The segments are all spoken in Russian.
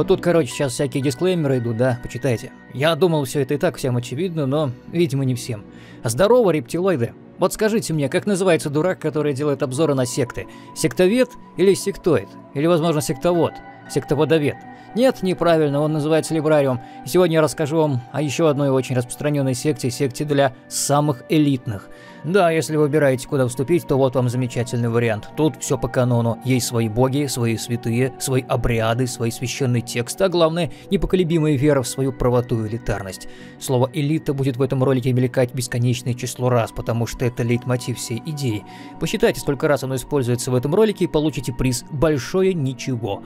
Вот тут, короче, сейчас всякие дисклеймеры идут, да, почитайте. Я думал, все это и так всем очевидно, но, видимо, не всем. Здорово, рептилоиды. Вот скажите мне, как называется дурак, который делает обзоры на секты? Сектовед или сектоид? Или, возможно, сектовод? Сектоводовед? Нет, неправильно, он называется Либрариум. И сегодня я расскажу вам о еще одной очень распространенной секте, секте для самых элитных. Да, если выбираете, куда вступить, то вот вам замечательный вариант. Тут все по канону. Есть свои боги, свои святые, свои обряды, свои священные тексты, а главное, непоколебимая вера в свою правоту и элитарность. Слово «элита» будет в этом ролике мелькать бесконечное число раз, потому что это лейтмотив всей идеи. Посчитайте, сколько раз оно используется в этом ролике, и получите приз «Большое ничего».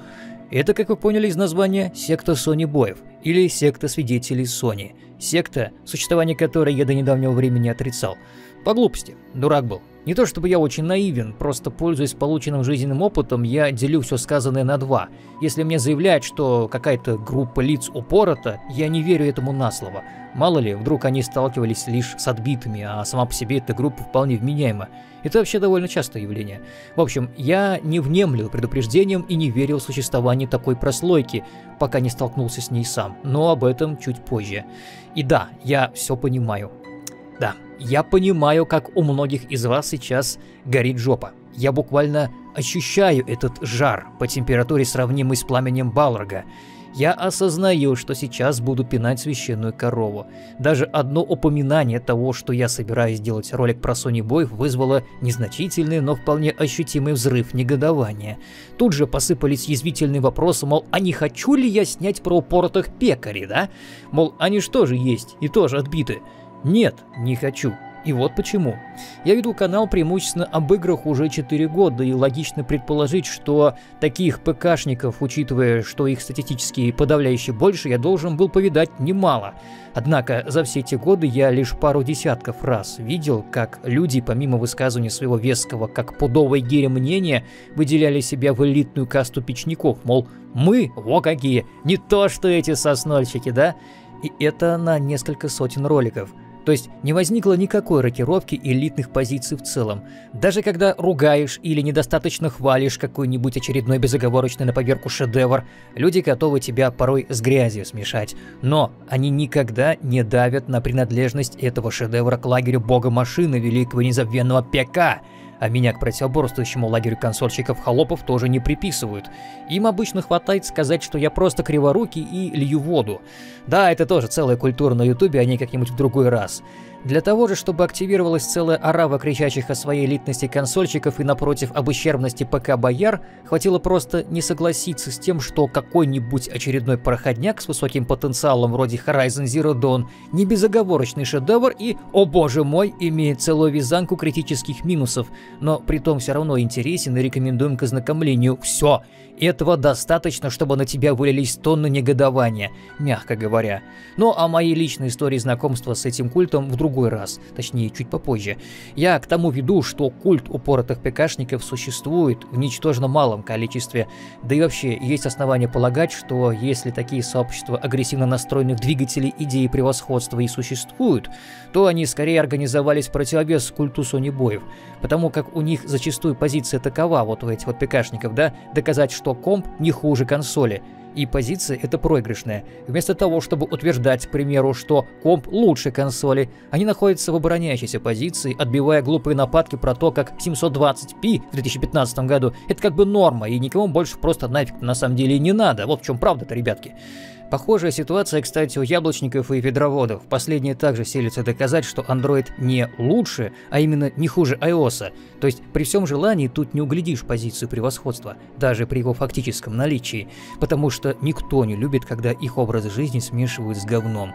Это, как вы поняли из названия, секта Сони Боев, или секта свидетелей Сони. Секта, существование которой я до недавнего времени отрицал. По глупости, дурак был. Не то чтобы я очень наивен, просто пользуясь полученным жизненным опытом, я делю все сказанное на два. Если мне заявляют, что какая-то группа лиц упорота, я не верю этому на слово. Мало ли, вдруг они сталкивались лишь с отбитыми, а сама по себе эта группа вполне вменяема. Это вообще довольно частое явление. В общем, я не внемлил предупреждением и не верил в существование такой прослойки, пока не столкнулся с ней сам, но об этом чуть позже. И да, я все понимаю. Да, я понимаю, как у многих из вас сейчас горит жопа. Я буквально ощущаю этот жар по температуре, сравнимый с пламенем Балрога. Я осознаю, что сейчас буду пинать священную корову. Даже одно упоминание того, что я собираюсь сделать ролик про Sony Boy, вызвало незначительный, но вполне ощутимый взрыв негодования. Тут же посыпались язвительные вопросы, мол, а не хочу ли я снять про упоротых пекарей, да? Мол, они что же есть и тоже отбиты? Нет, не хочу. И вот почему. Я веду канал преимущественно об играх уже 4 года, и логично предположить, что таких ПКшников, учитывая, что их статистически подавляюще больше, я должен был повидать немало. Однако за все эти годы я лишь пару десятков раз видел, как люди, помимо высказывания своего веского, как пудовой гири мнения, выделяли себя в элитную касту печников, мол, мы, во какие, не то что эти соснольщики, да? И это на несколько сотен роликов – то есть не возникло никакой рокировки элитных позиций в целом. Даже когда ругаешь или недостаточно хвалишь какой-нибудь очередной безоговорочный на поверку шедевр, люди готовы тебя порой с грязью смешать. Но они никогда не давят на принадлежность этого шедевра к лагерю бога машины великого незабвенного ПК, а меня к противоборствующему лагерю консольщиков-холопов тоже не приписывают. Им обычно хватает сказать, что я просто криворукий и лью воду. Да, это тоже целая культура на ютубе, а не как-нибудь в другой раз. Для того же, чтобы активировалась целая орава кричащих о своей элитности консольщиков и напротив об ущербности ПК-бояр, хватило просто не согласиться с тем, что какой-нибудь очередной проходняк с высоким потенциалом вроде Horizon Zero Dawn не безоговорочный шедевр и, о боже мой, имеет целую вязанку критических минусов, но при том все равно интересен и рекомендуем к ознакомлению. Все, этого достаточно, чтобы на тебя вылились тонны негодования, мягко говоря. Ну а мои личные истории знакомства с этим культом в другой раз, точнее чуть попозже. Я к тому веду, что культ упоротых ПКшников существует в ничтожно малом количестве, да и вообще есть основания полагать, что если такие сообщества агрессивно настроенных двигателей идеи превосходства и существуют, то они скорее организовались в противовес культу сонебоев, потому как у них зачастую позиция такова, вот у этих вот ПКшников, да, доказать, что что комп не хуже консоли, и позиция это проигрышная. Вместо того, чтобы утверждать, к примеру, что комп лучше консоли, они находятся в обороняющейся позиции, отбивая глупые нападки про то, как 720p в 2015 году это как бы норма, и никому больше просто нафиг на самом деле не надо. Вот в чем правда-то, ребятки. Похожая ситуация, кстати, у яблочников и ведроводов. Последние также селятся доказать, что Android не лучше, а именно не хуже iOS. То есть при всем желании тут не углядишь позицию превосходства, даже при его фактическом наличии, потому что никто не любит, когда их образы жизни смешивают с говном.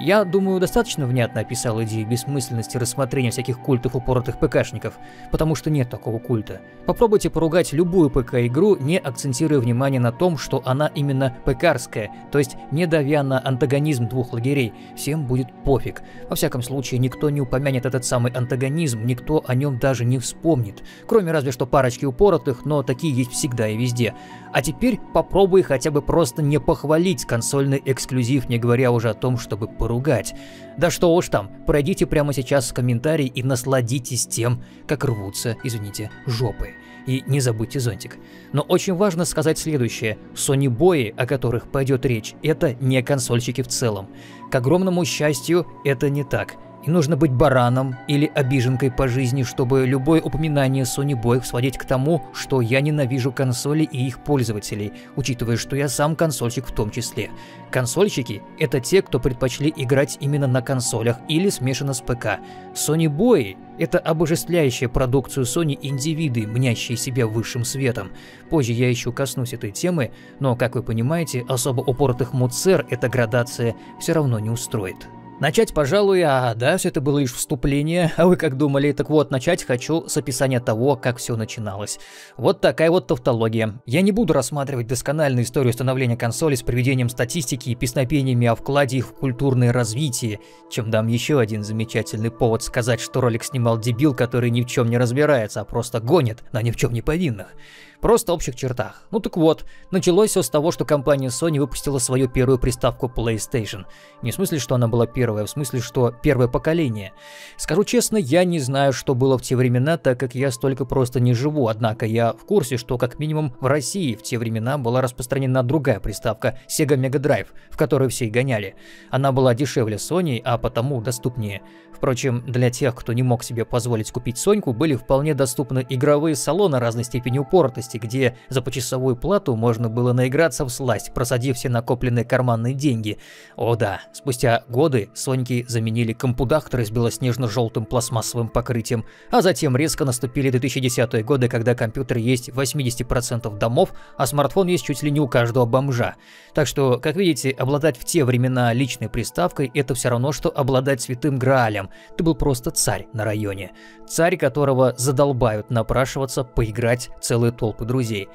Я думаю, достаточно внятно описал идею бессмысленности рассмотрения всяких культов упоротых ПКшников, потому что нет такого культа. Попробуйте поругать любую ПК-игру, не акцентируя внимание на том, что она именно ПКарская, то есть не давя на антагонизм двух лагерей, всем будет пофиг. Во всяком случае, никто не упомянет этот самый антагонизм, никто о нем даже не вспомнит. Кроме разве что парочки упоротых, но такие есть всегда и везде. А теперь попробуй хотя бы просто не похвалить консольный эксклюзив, не говоря уже о том, чтобы поругать. Да что уж там, пройдите прямо сейчас в комментарий и насладитесь тем, как рвутся, извините, жопы. И не забудьте зонтик. Но очень важно сказать следующее. Sony бои, о которых пойдет речь, это не консольщики в целом. К огромному счастью, это не так – и нужно быть бараном или обиженкой по жизни, чтобы любое упоминание Sony Boy сводить к тому, что я ненавижу консоли и их пользователей, учитывая, что я сам консольщик в том числе. Консольщики – это те, кто предпочли играть именно на консолях или смешано с ПК. Sony Boy – это обожествляющая продукцию Sony индивиды, мнящие себя высшим светом. Позже я еще коснусь этой темы, но, как вы понимаете, особо упоротых муцер эта градация все равно не устроит. Начать, пожалуй, а да, все это было лишь вступление, а вы как думали? Так вот, начать хочу с описания того, как все начиналось. Вот такая вот тавтология. Я не буду рассматривать доскональную историю становления консоли с приведением статистики и песнопениями о вкладе их в культурное развитие, чем дам еще один замечательный повод сказать, что ролик снимал дебил, который ни в чем не разбирается, а просто гонит на ни в чем не повинных. Просто общих чертах. Ну так вот, началось все с того, что компания Sony выпустила свою первую приставку PlayStation. Не в смысле, что она была первая, а в смысле, что первое поколение. Скажу честно, я не знаю, что было в те времена, так как я столько просто не живу, однако я в курсе, что как минимум в России в те времена была распространена другая приставка Sega Mega Drive, в которой все и гоняли. Она была дешевле Sony, а потому доступнее. Впрочем, для тех, кто не мог себе позволить купить Соньку, были вполне доступны игровые салоны разной степени упоротости, где за почасовую плату можно было наиграться в сласть, просадив все накопленные карманные деньги. О да, спустя годы Соньки заменили компудахторы с белоснежно-желтым пластмассовым покрытием, а затем резко наступили 2010-е годы, когда компьютер есть в 80% домов, а смартфон есть чуть ли не у каждого бомжа. Так что, как видите, обладать в те времена личной приставкой – это все равно, что обладать святым Граалем, ты был просто царь на районе. Царь, которого задолбают напрашиваться поиграть целые толпы друзей.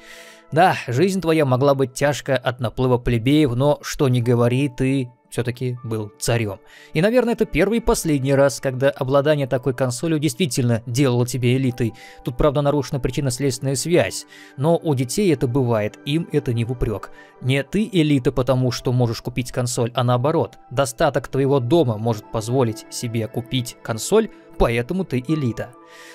Да, жизнь твоя могла быть тяжкая от наплыва плебеев, но что ни говори, ты все-таки был царем. И, наверное, это первый и последний раз, когда обладание такой консолью действительно делало тебя элитой. Тут, правда, нарушена причинно-следственная связь, но у детей это бывает, им это не в упрек. Не ты элита потому, что можешь купить консоль, а наоборот, достаток твоего дома может позволить себе купить консоль, поэтому ты элита.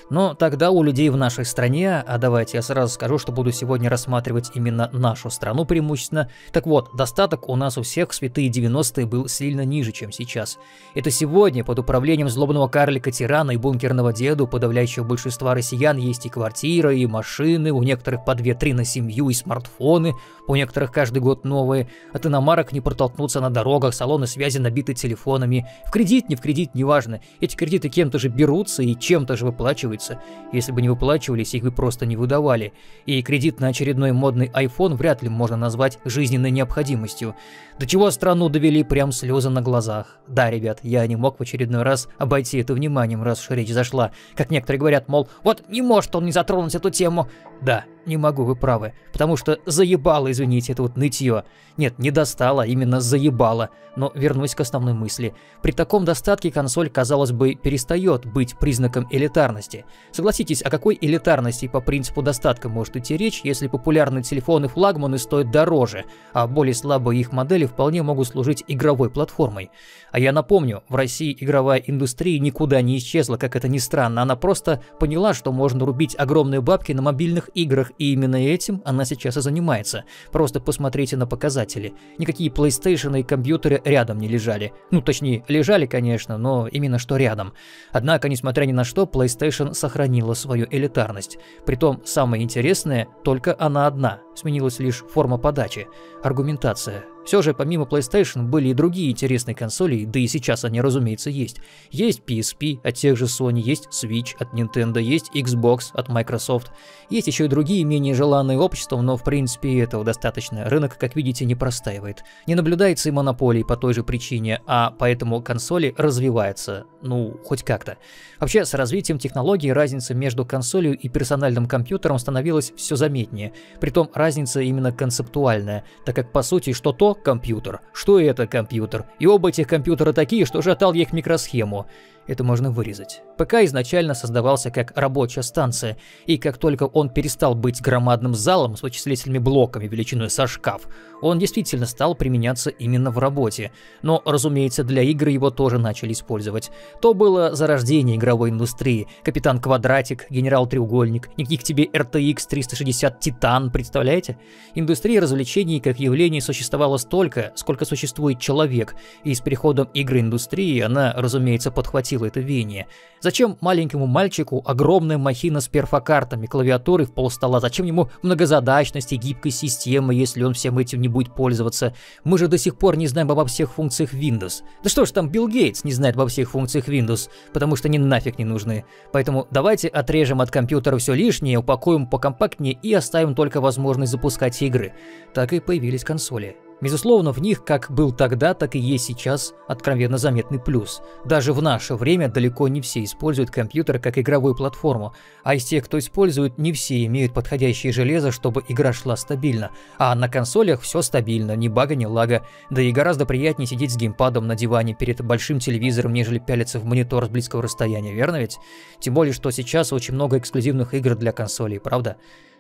Но тогда у людей в нашей стране, а давайте я сразу скажу, что буду сегодня рассматривать именно нашу страну преимущественно, так вот, достаток у нас у всех в святые 90-е был сильно ниже, чем сейчас. Это сегодня под управлением злобного карлика-тирана и бункерного деду подавляющего большинства россиян есть и квартира, и машины, у некоторых по 2-3 на семью, и смартфоны, у некоторых каждый год новые, от иномарок не протолкнуться на дорогах, салоны связи набиты телефонами, в кредит, не в кредит, неважно, эти кредиты кем-то же берутся и чем-то же выплачиваются. Если бы не выплачивались, их бы просто не выдавали. И кредит на очередной модный iPhone вряд ли можно назвать жизненной необходимостью. До чего страну довели прям слезы на глазах. Да, ребят, я не мог в очередной раз обойти это вниманием, раз уж речь зашла. Как некоторые говорят, мол, вот не может он не затронуть эту тему. Да, не могу, вы правы. Потому что заебало, извините, это вот нытье. Нет, не достало, именно заебало. Но вернусь к основной мысли. При таком достатке консоль, казалось бы, перестает быть признаком элитарности. Согласитесь, о какой элитарности по принципу достатка может идти речь, если популярные телефоны-флагманы стоят дороже, а более слабые их модели вполне могут служить игровой платформой. А я напомню, в России игровая индустрия никуда не исчезла, как это ни странно. Она просто поняла, что можно рубить огромные бабки на мобильных играх, и именно этим она сейчас и занимается. Просто посмотрите на показатели. Никакие PlayStation и компьютеры рядом не лежали. Ну, точнее, лежали, конечно, но именно что рядом. Однако, несмотря ни на что, PlayStation сохранила свою элитарность. Притом, самое интересное, только она одна. Сменилась лишь форма подачи. Аргументация. Все же, помимо PlayStation, были и другие интересные консоли, да и сейчас они, разумеется, есть. Есть PSP от тех же Sony, есть Switch от Nintendo, есть Xbox от Microsoft. Есть еще и другие менее желанные обществом, но в принципе этого достаточно. Рынок, как видите, не простаивает. Не наблюдается и монополии по той же причине, а поэтому консоли развиваются. Ну, хоть как-то. Вообще, с развитием технологий разница между консолью и персональным компьютером становилась все заметнее. Притом разница именно концептуальная, так как по сути что то компьютер, что это компьютер, и оба этих компьютера такие, что жатал я их микросхему. Это можно вырезать. ПК изначально создавался как рабочая станция, и как только он перестал быть громадным залом с вычислительными блоками величиной со шкаф, он действительно стал применяться именно в работе. Но, разумеется, для игр его тоже начали использовать. То было зарождение игровой индустрии. Капитан Квадратик, Генерал Треугольник, никаких тебе RTX 360 Титан, представляете? Индустрия развлечений как явление существовала столько, сколько существует человек, и с переходом игры индустрии она, разумеется, подхватила это веяние. Зачем маленькому мальчику огромная махина с перфокартами, клавиатурой в полстола? Зачем ему многозадачность и гибкая система, если он всем этим не будет пользоваться? Мы же до сих пор не знаем обо всех функциях Windows. Да что ж там Билл Гейтс не знает обо всех функциях Windows, потому что они нафиг не нужны. Поэтому давайте отрежем от компьютера все лишнее, упакуем покомпактнее и оставим только возможность запускать игры. Так и появились консоли. Безусловно, в них, как был тогда, так и есть сейчас, откровенно заметный плюс. Даже в наше время далеко не все используют компьютер как игровую платформу, а из тех, кто использует, не все имеют подходящее железо, чтобы игра шла стабильно. А на консолях все стабильно, ни бага, ни лага. Да и гораздо приятнее сидеть с геймпадом на диване перед большим телевизором, нежели пялиться в монитор с близкого расстояния, верно ведь? Тем более, что сейчас очень много эксклюзивных игр для консолей, правда?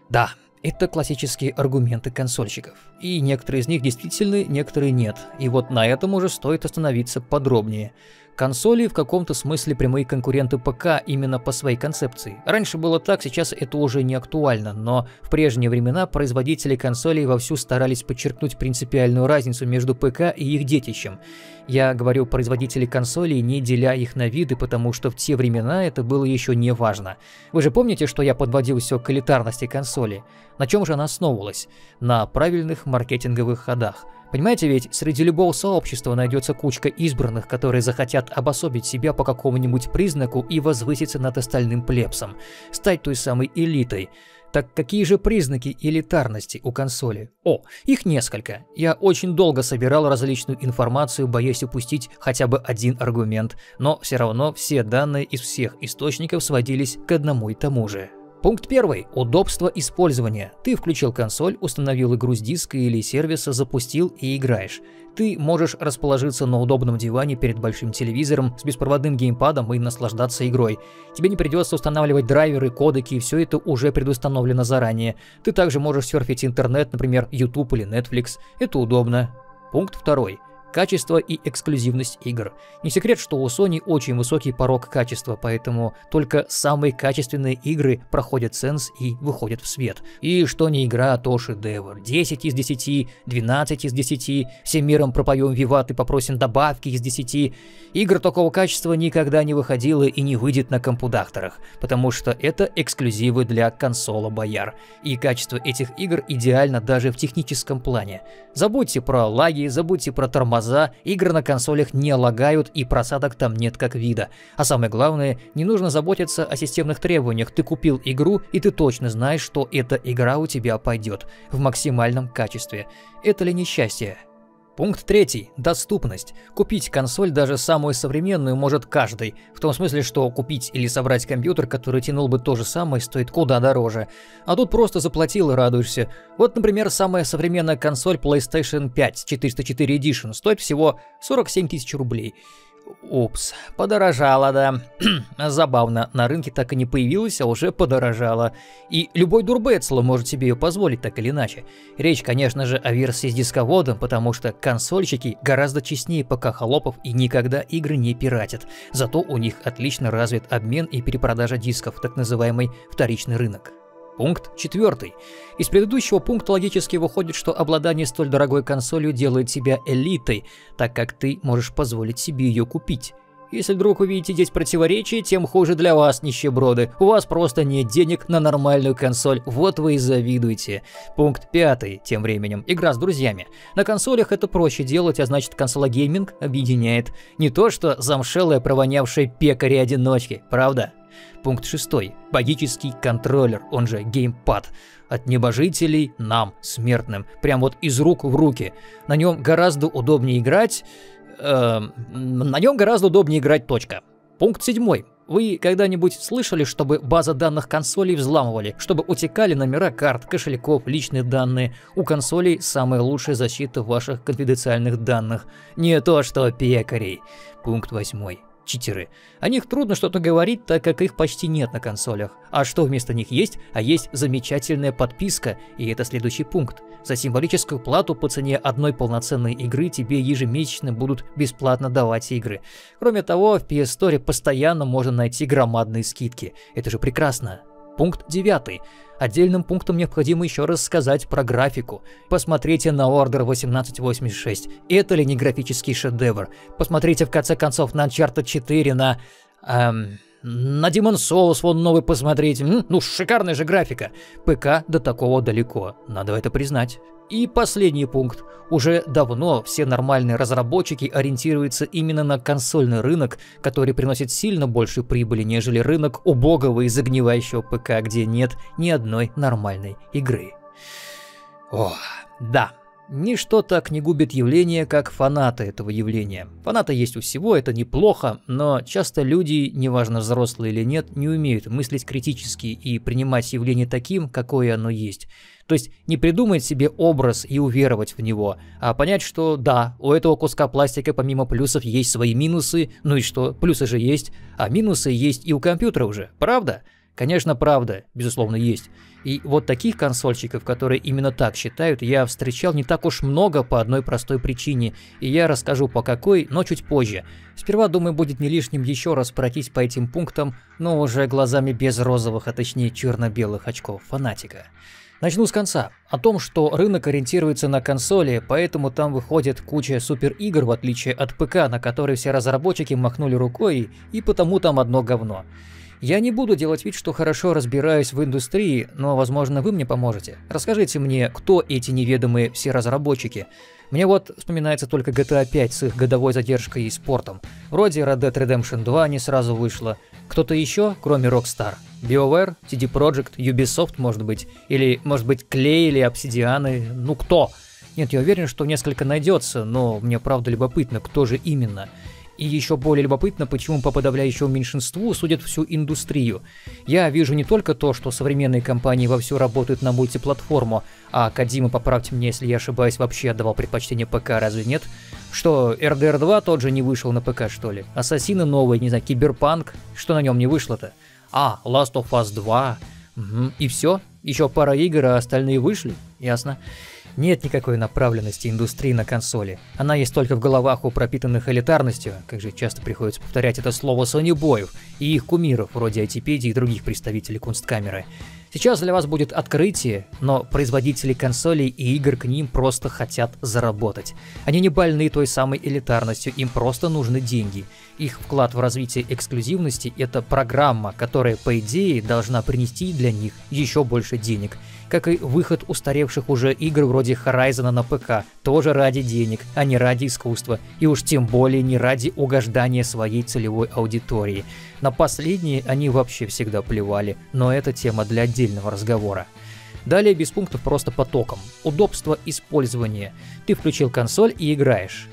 Да, это классические аргументы консольщиков. И некоторые из них действительны, некоторые нет. И вот на этом уже стоит остановиться подробнее. Консоли в каком-то смысле прямые конкуренты ПК именно по своей концепции. Раньше было так, сейчас это уже не актуально, но в прежние времена производители консолей вовсю старались подчеркнуть принципиальную разницу между ПК и их детищем. Я говорю производители консолей, не деля их на виды, потому что в те времена это было еще не важно. Вы же помните, что я подводил все к элитарности консоли? На чем же она основывалась? На правильных маркетинговых ходах – Понимаете, ведь среди любого сообщества найдется кучка избранных, которые захотят обособить себя по какому-нибудь признаку и возвыситься над остальным плебсом, стать той самой элитой. Так какие же признаки элитарности у консоли? О, их несколько. Я очень долго собирал различную информацию, боясь упустить хотя бы один аргумент, но все равно все данные из всех источников сводились к одному и тому же. Пункт первый. Удобство использования. Ты включил консоль, установил игру с диска или сервиса, запустил и играешь. Ты можешь расположиться на удобном диване перед большим телевизором с беспроводным геймпадом и наслаждаться игрой. Тебе не придется устанавливать драйверы, кодеки, и все это уже предустановлено заранее. Ты также можешь серфить интернет, например, YouTube или Netflix. Это удобно. Пункт второй. Качество и эксклюзивность игр. Не секрет, что у Sony очень высокий порог качества, поэтому только самые качественные игры проходят ценз и выходят в свет. И что не игра, то шедевр. 10 из 10, 12 из 10, всем миром пропоем виват и попросим добавки из 10. Игр такого качества никогда не выходило и не выйдет на компудахторах, потому что это эксклюзивы для консола бояр. И качество этих игр идеально даже в техническом плане. Забудьте про лаги, забудьте про тормоза, тормоза, игры на консолях не лагают и просадок там нет как вида. А самое главное, не нужно заботиться о системных требованиях. Ты купил игру и ты точно знаешь, что эта игра у тебя пойдет в максимальном качестве. Это ли несчастье? Пункт третий. Доступность. Купить консоль, даже самую современную, может каждый. В том смысле, что купить или собрать компьютер, который тянул бы то же самое, стоит куда дороже. А тут просто заплатил и радуешься. Вот, например, самая современная консоль PlayStation 5 404 Edition стоит всего 47 тысяч рублей. Упс, подорожало, да. Забавно, на рынке так и не появилась, а уже подорожало. И любой дурбецло может себе ее позволить так или иначе. Речь, конечно же, о версии с дисководом, потому что консольщики гораздо честнее ПК холопов и никогда игры не пиратят. Зато у них отлично развит обмен и перепродажа дисков, так называемый вторичный рынок. Пункт четвертый. Из предыдущего пункта логически выходит, что обладание столь дорогой консолью делает тебя элитой, так как ты можешь позволить себе ее купить. Если вдруг увидите здесь противоречие, тем хуже для вас, нищеброды. У вас просто нет денег на нормальную консоль, вот вы и завидуете. Пункт пятый, тем временем, игра с друзьями. На консолях это проще делать, а значит консола гейминг объединяет. Не то что замшелая провонявшая пекари-одиночки, правда? Пункт 6. Магический контроллер, он же геймпад. От небожителей нам, смертным, прям вот из рук в руки. На нем гораздо удобнее играть... Э, на нем гораздо удобнее играть, точка. Пункт 7. Вы когда-нибудь слышали, чтобы база данных консолей взламывали, чтобы утекали номера карт, кошельков, личные данные? У консолей самая лучшая защита ваших конфиденциальных данных. Не то что пекарей. Пункт 8. Читеры. О них трудно что-то говорить, так как их почти нет на консолях. А что вместо них есть? А есть замечательная подписка, и это следующий пункт. За символическую плату по цене одной полноценной игры тебе ежемесячно будут бесплатно давать игры. Кроме того, в PS Store постоянно можно найти громадные скидки. Это же прекрасно. Пункт 9. Отдельным пунктом необходимо еще раз сказать про графику. Посмотрите на Order 1886. Это ли не графический шедевр? Посмотрите в конце концов на Uncharted 4, на... Эм, на Demon Souls вон новый посмотреть. Ну, шикарная же графика. ПК до такого далеко, надо это признать. И последний пункт. Уже давно все нормальные разработчики ориентируются именно на консольный рынок, который приносит сильно больше прибыли, нежели рынок убогого и загнивающего ПК, где нет ни одной нормальной игры. О, да, Ничто так не губит явление, как фанаты этого явления. Фанаты есть у всего, это неплохо, но часто люди, неважно взрослые или нет, не умеют мыслить критически и принимать явление таким, какое оно есть. То есть не придумать себе образ и уверовать в него, а понять, что да, у этого куска пластика помимо плюсов есть свои минусы, ну и что, плюсы же есть, а минусы есть и у компьютера уже, правда? Конечно, правда, безусловно, есть. И вот таких консольщиков, которые именно так считают, я встречал не так уж много по одной простой причине, и я расскажу по какой, но чуть позже. Сперва, думаю, будет не лишним еще раз пройтись по этим пунктам, но уже глазами без розовых, а точнее черно-белых очков фанатика. Начну с конца. О том, что рынок ориентируется на консоли, поэтому там выходит куча супер игр, в отличие от ПК, на которые все разработчики махнули рукой, и потому там одно говно. Я не буду делать вид, что хорошо разбираюсь в индустрии, но, возможно, вы мне поможете. Расскажите мне, кто эти неведомые все разработчики. Мне вот вспоминается только GTA 5 с их годовой задержкой и спортом. Вроде Red Dead Redemption 2 не сразу вышла. Кто-то еще, кроме Rockstar? BioWare, CD Projekt, Ubisoft, может быть? Или, может быть, Clay или Обсидианы? Ну кто? Нет, я уверен, что несколько найдется, но мне правда любопытно, кто же именно. И еще более любопытно, почему по подавляющему меньшинству судят всю индустрию. Я вижу не только то, что современные компании вовсю работают на мультиплатформу, а Кадима, поправьте меня, если я ошибаюсь, вообще отдавал предпочтение ПК, разве нет? Что, RDR 2 тот же не вышел на ПК, что ли? Ассасины новые, не знаю, Киберпанк, что на нем не вышло-то? А, Last of Us 2. Угу. И все? Еще пара игр, а остальные вышли? Ясно. Нет никакой направленности индустрии на консоли. Она есть только в головах у пропитанных элитарностью, как же часто приходится повторять это слово сонебоев, и их кумиров, вроде айтипедии и других представителей кунсткамеры. Сейчас для вас будет открытие, но производители консолей и игр к ним просто хотят заработать. Они не больны той самой элитарностью, им просто нужны деньги. Их вклад в развитие эксклюзивности – это программа, которая, по идее, должна принести для них еще больше денег – как и выход устаревших уже игр вроде Horizon на ПК, тоже ради денег, а не ради искусства, и уж тем более не ради угождания своей целевой аудитории. На последние они вообще всегда плевали, но это тема для отдельного разговора. Далее без пунктов просто потоком. Удобство использования. Ты включил консоль и играешь.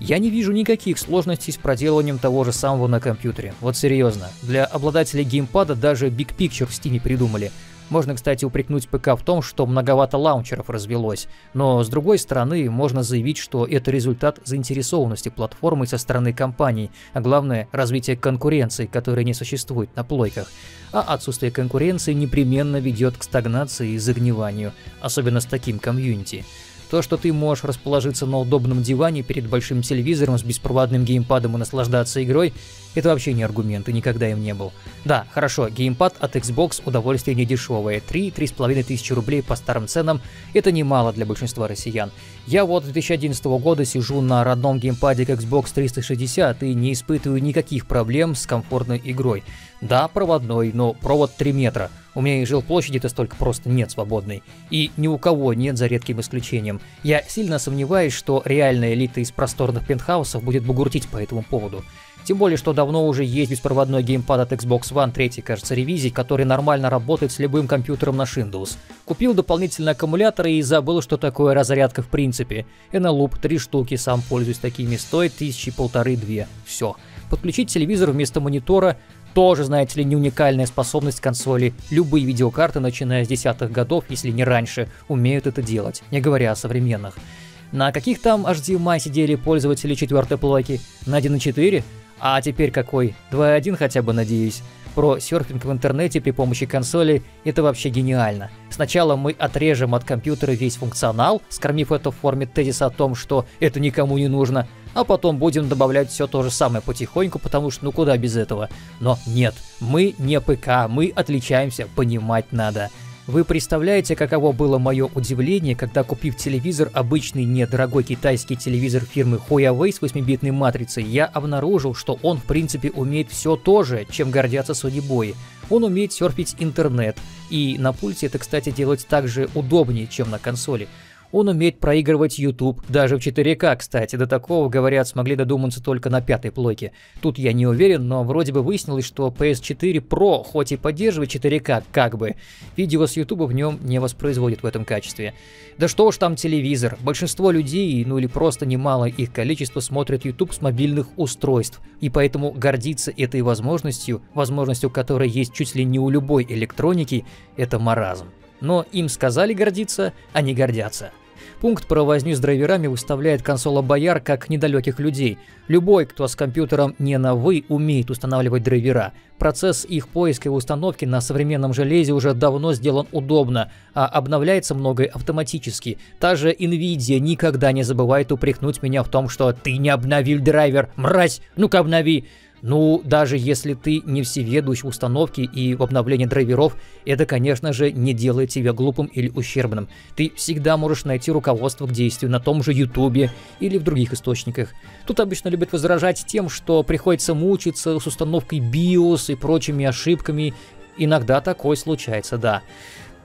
Я не вижу никаких сложностей с проделыванием того же самого на компьютере. Вот серьезно. Для обладателей геймпада даже Big Picture в Steam придумали. Можно, кстати, упрекнуть ПК в том, что многовато лаунчеров развелось, но с другой стороны, можно заявить, что это результат заинтересованности платформы со стороны компаний, а главное, развитие конкуренции, которой не существует на плойках. А отсутствие конкуренции непременно ведет к стагнации и загниванию, особенно с таким комьюнити. То, что ты можешь расположиться на удобном диване перед большим телевизором с беспроводным геймпадом и наслаждаться игрой, это вообще не аргумент, и никогда им не был. Да, хорошо, геймпад от Xbox удовольствие не дешевое. 3-3,5 тысячи рублей по старым ценам – это немало для большинства россиян. Я вот с 2011 года сижу на родном геймпаде Xbox 360 и не испытываю никаких проблем с комфортной игрой. Да, проводной, но провод 3 метра. У меня и жилплощади-то столько просто нет свободной. И ни у кого нет за редким исключением. Я сильно сомневаюсь, что реальная элита из просторных пентхаусов будет бугуртить по этому поводу. Тем более, что давно уже есть беспроводной геймпад от Xbox One 3, кажется, ревизии, который нормально работает с любым компьютером на Windows. Купил дополнительный аккумулятор и забыл, что такое разрядка в принципе. Enoloop, три штуки, сам пользуюсь такими, стоит тысячи полторы-две. Все. Подключить телевизор вместо монитора тоже, знаете ли, не уникальная способность консоли. Любые видеокарты, начиная с десятых годов, если не раньше, умеют это делать, не говоря о современных. На каких там HDMI сидели пользователи четвертой плойки? На 1.4? А теперь какой? 2.1 хотя бы, надеюсь. Про серфинг в интернете при помощи консоли – это вообще гениально. Сначала мы отрежем от компьютера весь функционал, скормив это в форме тезиса о том, что это никому не нужно, а потом будем добавлять все то же самое потихоньку, потому что ну куда без этого. Но нет, мы не ПК, мы отличаемся, понимать надо. Вы представляете, каково было мое удивление, когда, купив телевизор, обычный недорогой китайский телевизор фирмы Huawei с 8-битной матрицей, я обнаружил, что он в принципе умеет все то же, чем гордятся судебои. Он умеет серфить интернет, и на пульте это, кстати, делать также удобнее, чем на консоли. Он умеет проигрывать YouTube, даже в 4К, кстати. До такого, говорят, смогли додуматься только на пятой плойке. Тут я не уверен, но вроде бы выяснилось, что PS4 Pro хоть и поддерживает 4К, как бы, видео с YouTube в нем не воспроизводит в этом качестве. Да что уж там телевизор. Большинство людей, ну или просто немало их количество, смотрят YouTube с мобильных устройств. И поэтому гордиться этой возможностью, возможностью которой есть чуть ли не у любой электроники, это маразм. Но им сказали гордиться, а не гордятся. Пункт про возню с драйверами выставляет консола Бояр как недалеких людей. Любой, кто с компьютером не на «вы», умеет устанавливать драйвера. Процесс их поиска и установки на современном железе уже давно сделан удобно, а обновляется многое автоматически. Та же Nvidia никогда не забывает упрекнуть меня в том, что «ты не обновил драйвер, мразь, ну-ка обнови!» Ну, даже если ты не всеведущ в установке и в обновлении драйверов, это, конечно же, не делает тебя глупым или ущербным. Ты всегда можешь найти руководство к действию на том же Ютубе или в других источниках. Тут обычно любят возражать тем, что приходится мучиться с установкой BIOS и прочими ошибками. Иногда такое случается, да.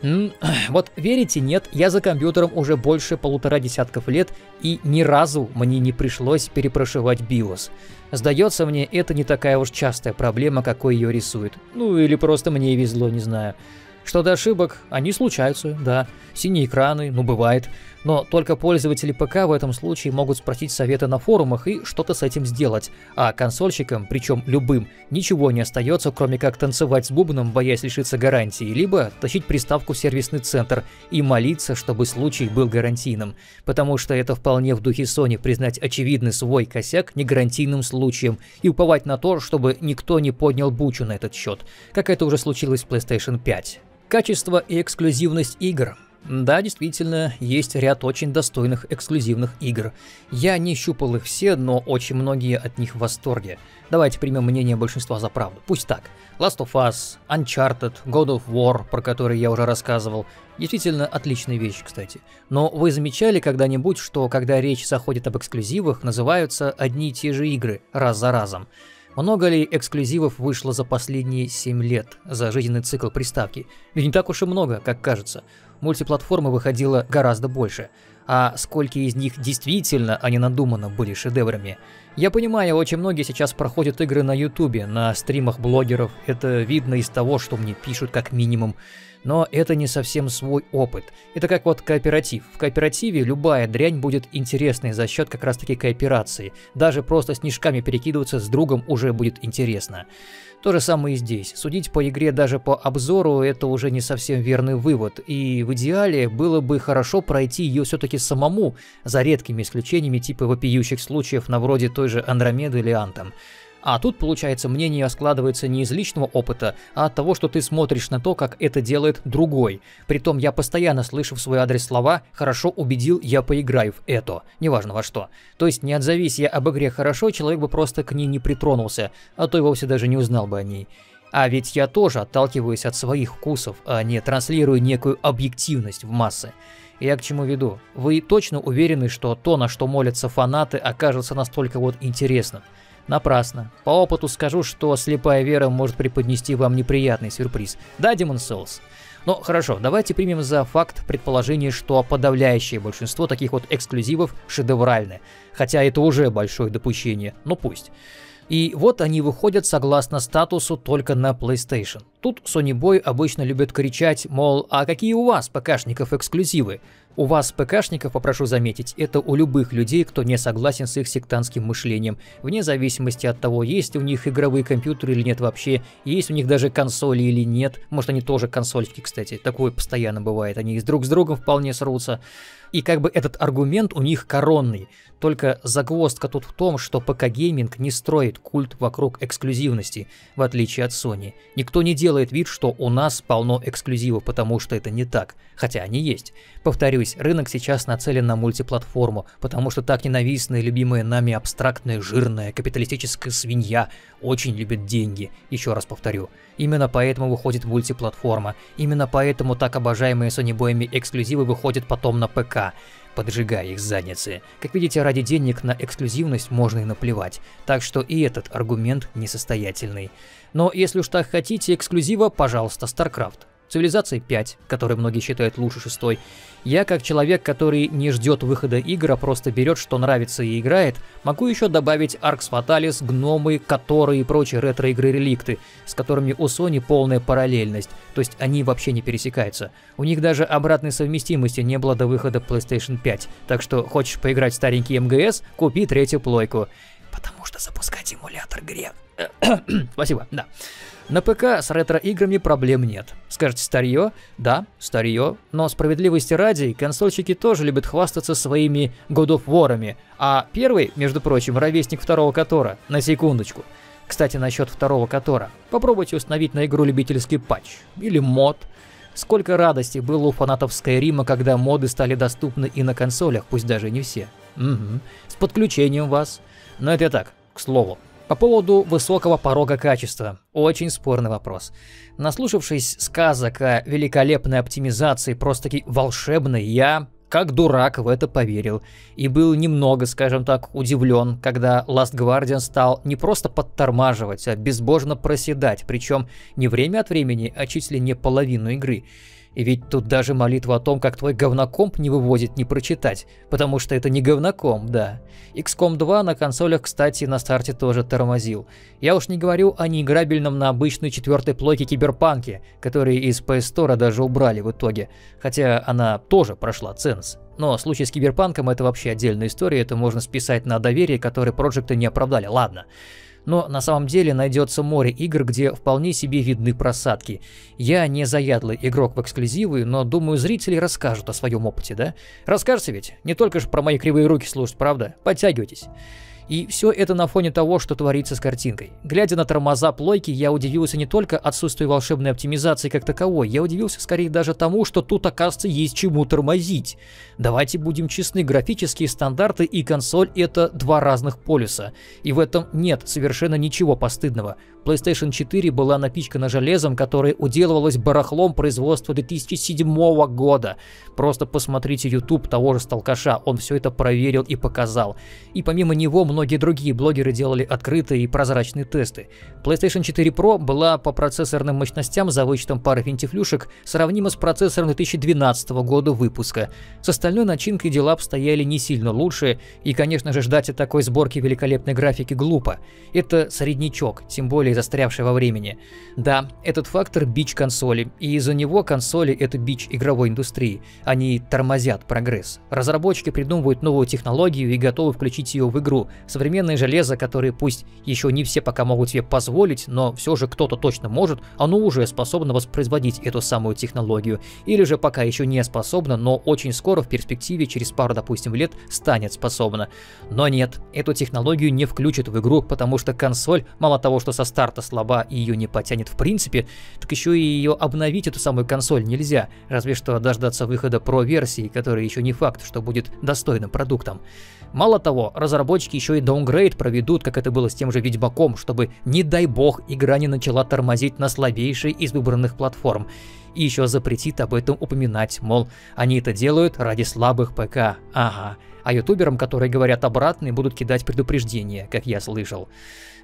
Вот верите, нет, я за компьютером уже больше полутора десятков лет, и ни разу мне не пришлось перепрошивать BIOS. Сдается мне, это не такая уж частая проблема, какой ее рисует. Ну или просто мне везло, не знаю. Что до ошибок, они случаются, да. Синие экраны, ну бывает. Но только пользователи ПК в этом случае могут спросить совета на форумах и что-то с этим сделать. А консольщикам, причем любым, ничего не остается, кроме как танцевать с бубном, боясь лишиться гарантии, либо тащить приставку в сервисный центр и молиться, чтобы случай был гарантийным. Потому что это вполне в духе Sony признать очевидный свой косяк негарантийным случаем и уповать на то, чтобы никто не поднял бучу на этот счет, как это уже случилось в PlayStation 5. Качество и эксклюзивность игр. Да, действительно, есть ряд очень достойных эксклюзивных игр. Я не щупал их все, но очень многие от них в восторге. Давайте примем мнение большинства за правду. Пусть так. Last of Us, Uncharted, God of War, про который я уже рассказывал. Действительно отличные вещи, кстати. Но вы замечали когда-нибудь, что когда речь заходит об эксклюзивах, называются одни и те же игры раз за разом? Много ли эксклюзивов вышло за последние 7 лет, за жизненный цикл приставки? Ведь не так уж и много, как кажется. Мультиплатформы выходило гораздо больше. А сколько из них действительно, а не надуманно, были шедеврами? Я понимаю, очень многие сейчас проходят игры на ютубе, на стримах блогеров. Это видно из того, что мне пишут как минимум но это не совсем свой опыт. Это как вот кооператив. В кооперативе любая дрянь будет интересной за счет как раз таки кооперации. Даже просто снежками перекидываться с другом уже будет интересно. То же самое и здесь. Судить по игре даже по обзору это уже не совсем верный вывод, и в идеале было бы хорошо пройти ее все-таки самому, за редкими исключениями типа вопиющих случаев на вроде той же Андромеды или Антом. А тут, получается, мнение складывается не из личного опыта, а от того, что ты смотришь на то, как это делает другой. Притом я постоянно слышу в свой адрес слова «хорошо убедил, я поиграю в это», неважно во что. То есть не отзовись я об игре хорошо, человек бы просто к ней не притронулся, а то и вовсе даже не узнал бы о ней. А ведь я тоже отталкиваюсь от своих вкусов, а не транслирую некую объективность в массы. Я к чему веду? Вы точно уверены, что то, на что молятся фанаты, окажется настолько вот интересным? Напрасно. По опыту скажу, что слепая вера может преподнести вам неприятный сюрприз. Да, Demon Souls? Но ну, хорошо, давайте примем за факт предположение, что подавляющее большинство таких вот эксклюзивов шедевральны. Хотя это уже большое допущение, но пусть. И вот они выходят согласно статусу только на PlayStation. Тут Sony Boy обычно любят кричать, мол, а какие у вас ПКшников эксклюзивы? У вас, ПКшников, попрошу заметить, это у любых людей, кто не согласен с их сектантским мышлением, вне зависимости от того, есть у них игровые компьютеры или нет вообще, есть у них даже консоли или нет, может они тоже консольки, кстати, такое постоянно бывает, они друг с другом вполне срутся. И как бы этот аргумент у них коронный. Только загвоздка тут в том, что ПК Гейминг не строит культ вокруг эксклюзивности, в отличие от Sony. Никто не делает вид, что у нас полно эксклюзивов, потому что это не так, хотя они есть. Повторюсь, рынок сейчас нацелен на мультиплатформу, потому что так ненавистная и любимая нами абстрактная, жирная, капиталистическая свинья очень любит деньги, еще раз повторю. Именно поэтому выходит мультиплатформа, именно поэтому так обожаемые Boy'ами эксклюзивы выходят потом на ПК поджигая их задницы. Как видите, ради денег на эксклюзивность можно и наплевать, так что и этот аргумент несостоятельный. Но если уж так хотите эксклюзива, пожалуйста, StarCraft. Цивилизация 5, который многие считают лучше шестой. Я, как человек, который не ждет выхода игр, а просто берет, что нравится и играет, могу еще добавить Arx Fatalis, Гномы, которые и прочие ретро-игры-реликты, с которыми у Sony полная параллельность, то есть они вообще не пересекаются. У них даже обратной совместимости не было до выхода PlayStation 5, так что хочешь поиграть в старенький МГС, купи третью плойку. Потому что запускать эмулятор грех. Спасибо, да. На ПК с ретро-играми проблем нет. Скажете, старье? Да, старье. Но справедливости ради, консольщики тоже любят хвастаться своими God of War'ами. А первый, между прочим, ровесник второго Котора. На секундочку. Кстати, насчет второго Котора. Попробуйте установить на игру любительский патч. Или мод. Сколько радости было у фанатов Скайрима, когда моды стали доступны и на консолях, пусть даже не все. Угу. С подключением вас. Но это я так, к слову. По поводу высокого порога качества. Очень спорный вопрос. Наслушавшись сказок о великолепной оптимизации, просто-таки волшебной, я, как дурак, в это поверил. И был немного, скажем так, удивлен, когда Last Guardian стал не просто подтормаживать, а безбожно проседать, причем не время от времени, а чуть ли не половину игры. И ведь тут даже молитва о том, как твой говнокомп не выводит, не прочитать, потому что это не говнокомп, да. XCOM 2 на консолях, кстати, на старте тоже тормозил. Я уж не говорю о неиграбельном на обычной четвертой плойке Киберпанке, который из PS Store даже убрали в итоге, хотя она тоже прошла ценз. Но случай с Киберпанком это вообще отдельная история, это можно списать на доверие, которое проекты не оправдали. Ладно. Но на самом деле найдется море игр, где вполне себе видны просадки. Я не заядлый игрок в эксклюзивы, но думаю, зрители расскажут о своем опыте, да? Расскажете ведь? Не только же про мои кривые руки слушать, правда? Подтягивайтесь. И все это на фоне того, что творится с картинкой. Глядя на тормоза плойки, я удивился не только отсутствию волшебной оптимизации как таковой, я удивился скорее даже тому, что тут, оказывается, есть чему тормозить. Давайте будем честны, графические стандарты и консоль это два разных полюса. И в этом нет совершенно ничего постыдного. PlayStation 4 была напичкана железом, которое уделывалось барахлом производства 2007 года. Просто посмотрите YouTube того же Сталкаша, он все это проверил и показал. И помимо него многие другие блогеры делали открытые и прозрачные тесты. PlayStation 4 Pro была по процессорным мощностям за вычетом пары финтифлюшек сравнима с процессором 2012 года выпуска. С остальной начинкой дела обстояли не сильно лучше, и, конечно же, ждать от такой сборки великолепной графики глупо. Это среднячок, тем более застрявший во времени. Да, этот фактор – бич консоли, и из-за него консоли – это бич игровой индустрии. Они тормозят прогресс. Разработчики придумывают новую технологию и готовы включить ее в игру. Современное железо, которое пусть еще не все пока могут себе позволить, но все же кто-то точно может, оно уже способно воспроизводить эту самую технологию. Или же пока еще не способно, но очень скоро в перспективе, через пару, допустим, лет, станет способно. Но нет, эту технологию не включат в игру, потому что консоль, мало того, что со старта слаба и ее не потянет в принципе, так еще и ее обновить, эту самую консоль, нельзя, разве что дождаться выхода Pro версии, которая еще не факт, что будет достойным продуктом. Мало того, разработчики еще и даунгрейд проведут, как это было с тем же Ведьмаком, чтобы, не дай бог, игра не начала тормозить на слабейшей из выбранных платформ. И еще запретит об этом упоминать, мол, они это делают ради слабых ПК. Ага. А ютуберам, которые говорят обратные, будут кидать предупреждения, как я слышал.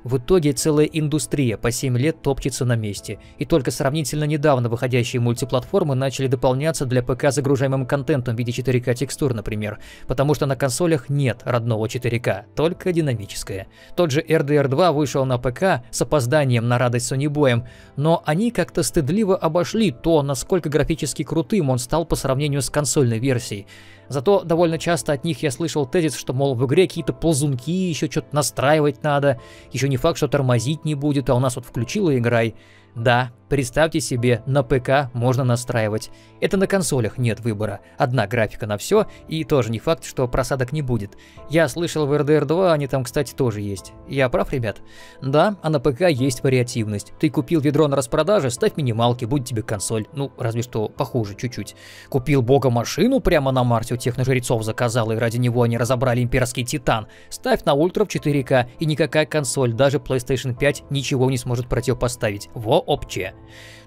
В итоге целая индустрия по 7 лет топчется на месте, и только сравнительно недавно выходящие мультиплатформы начали дополняться для ПК загружаемым контентом в виде 4К текстур, например, потому что на консолях нет родного 4К, только динамическое. Тот же RDR 2 вышел на ПК с опозданием на радость Boy, но они как-то стыдливо обошли то, насколько графически крутым он стал по сравнению с консольной версией. Зато довольно часто от них я слышал тезис, что, мол, в игре какие-то ползунки, еще что-то настраивать надо, еще не факт, что тормозить не будет, а у нас вот включила играй. Да, представьте себе, на ПК можно настраивать. Это на консолях нет выбора. Одна графика на все, и тоже не факт, что просадок не будет. Я слышал в RDR 2, они там, кстати, тоже есть. Я прав, ребят? Да, а на ПК есть вариативность. Ты купил ведро на распродаже, ставь минималки, будет тебе консоль. Ну, разве что похуже чуть-чуть. Купил бога машину прямо на Марсе у техножрецов заказал, и ради него они разобрали имперский титан. Ставь на ультра в 4К, и никакая консоль, даже PlayStation 5, ничего не сможет противопоставить. Во вообще.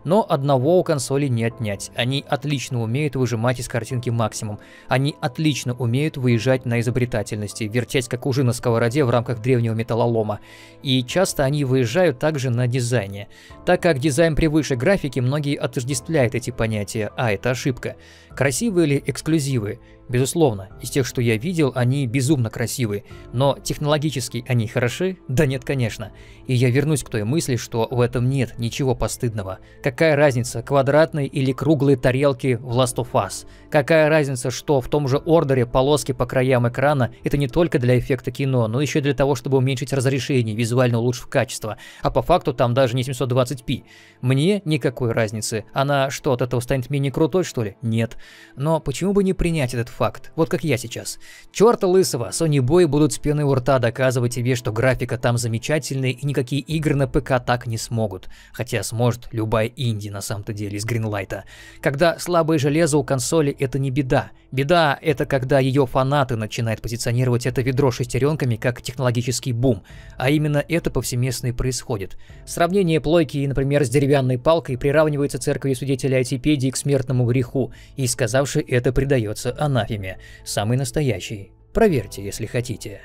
Но одного у консоли не отнять. Они отлично умеют выжимать из картинки максимум. Они отлично умеют выезжать на изобретательности, вертеть как ужи на сковороде в рамках древнего металлолома. И часто они выезжают также на дизайне. Так как дизайн превыше графики, многие отождествляют эти понятия, а это ошибка. Красивые ли эксклюзивы? Безусловно, из тех, что я видел, они безумно красивые, но технологически они хороши? Да нет, конечно. И я вернусь к той мысли, что в этом нет ничего постыдного. Какая разница, квадратные или круглые тарелки в Last of Us? Какая разница, что в том же ордере полоски по краям экрана – это не только для эффекта кино, но еще для того, чтобы уменьшить разрешение, визуально улучшив качество, а по факту там даже не 720p. Мне никакой разницы. Она что, от этого станет менее крутой, что ли? Нет. Но почему бы не принять этот факт, вот как я сейчас. Чёрта лысого, Sony Boy будут с пеной у рта доказывать тебе, что графика там замечательная и никакие игры на ПК так не смогут. Хотя сможет любая инди на самом-то деле из Гринлайта. Когда слабое железо у консоли это не беда. Беда это когда ее фанаты начинают позиционировать это ведро шестеренками как технологический бум. А именно это повсеместно и происходит. Сравнение плойки, например, с деревянной палкой приравнивается церковью свидетеля Айтипедии к смертному греху, и сказавший это предается анафеме. Самый настоящий. Проверьте, если хотите.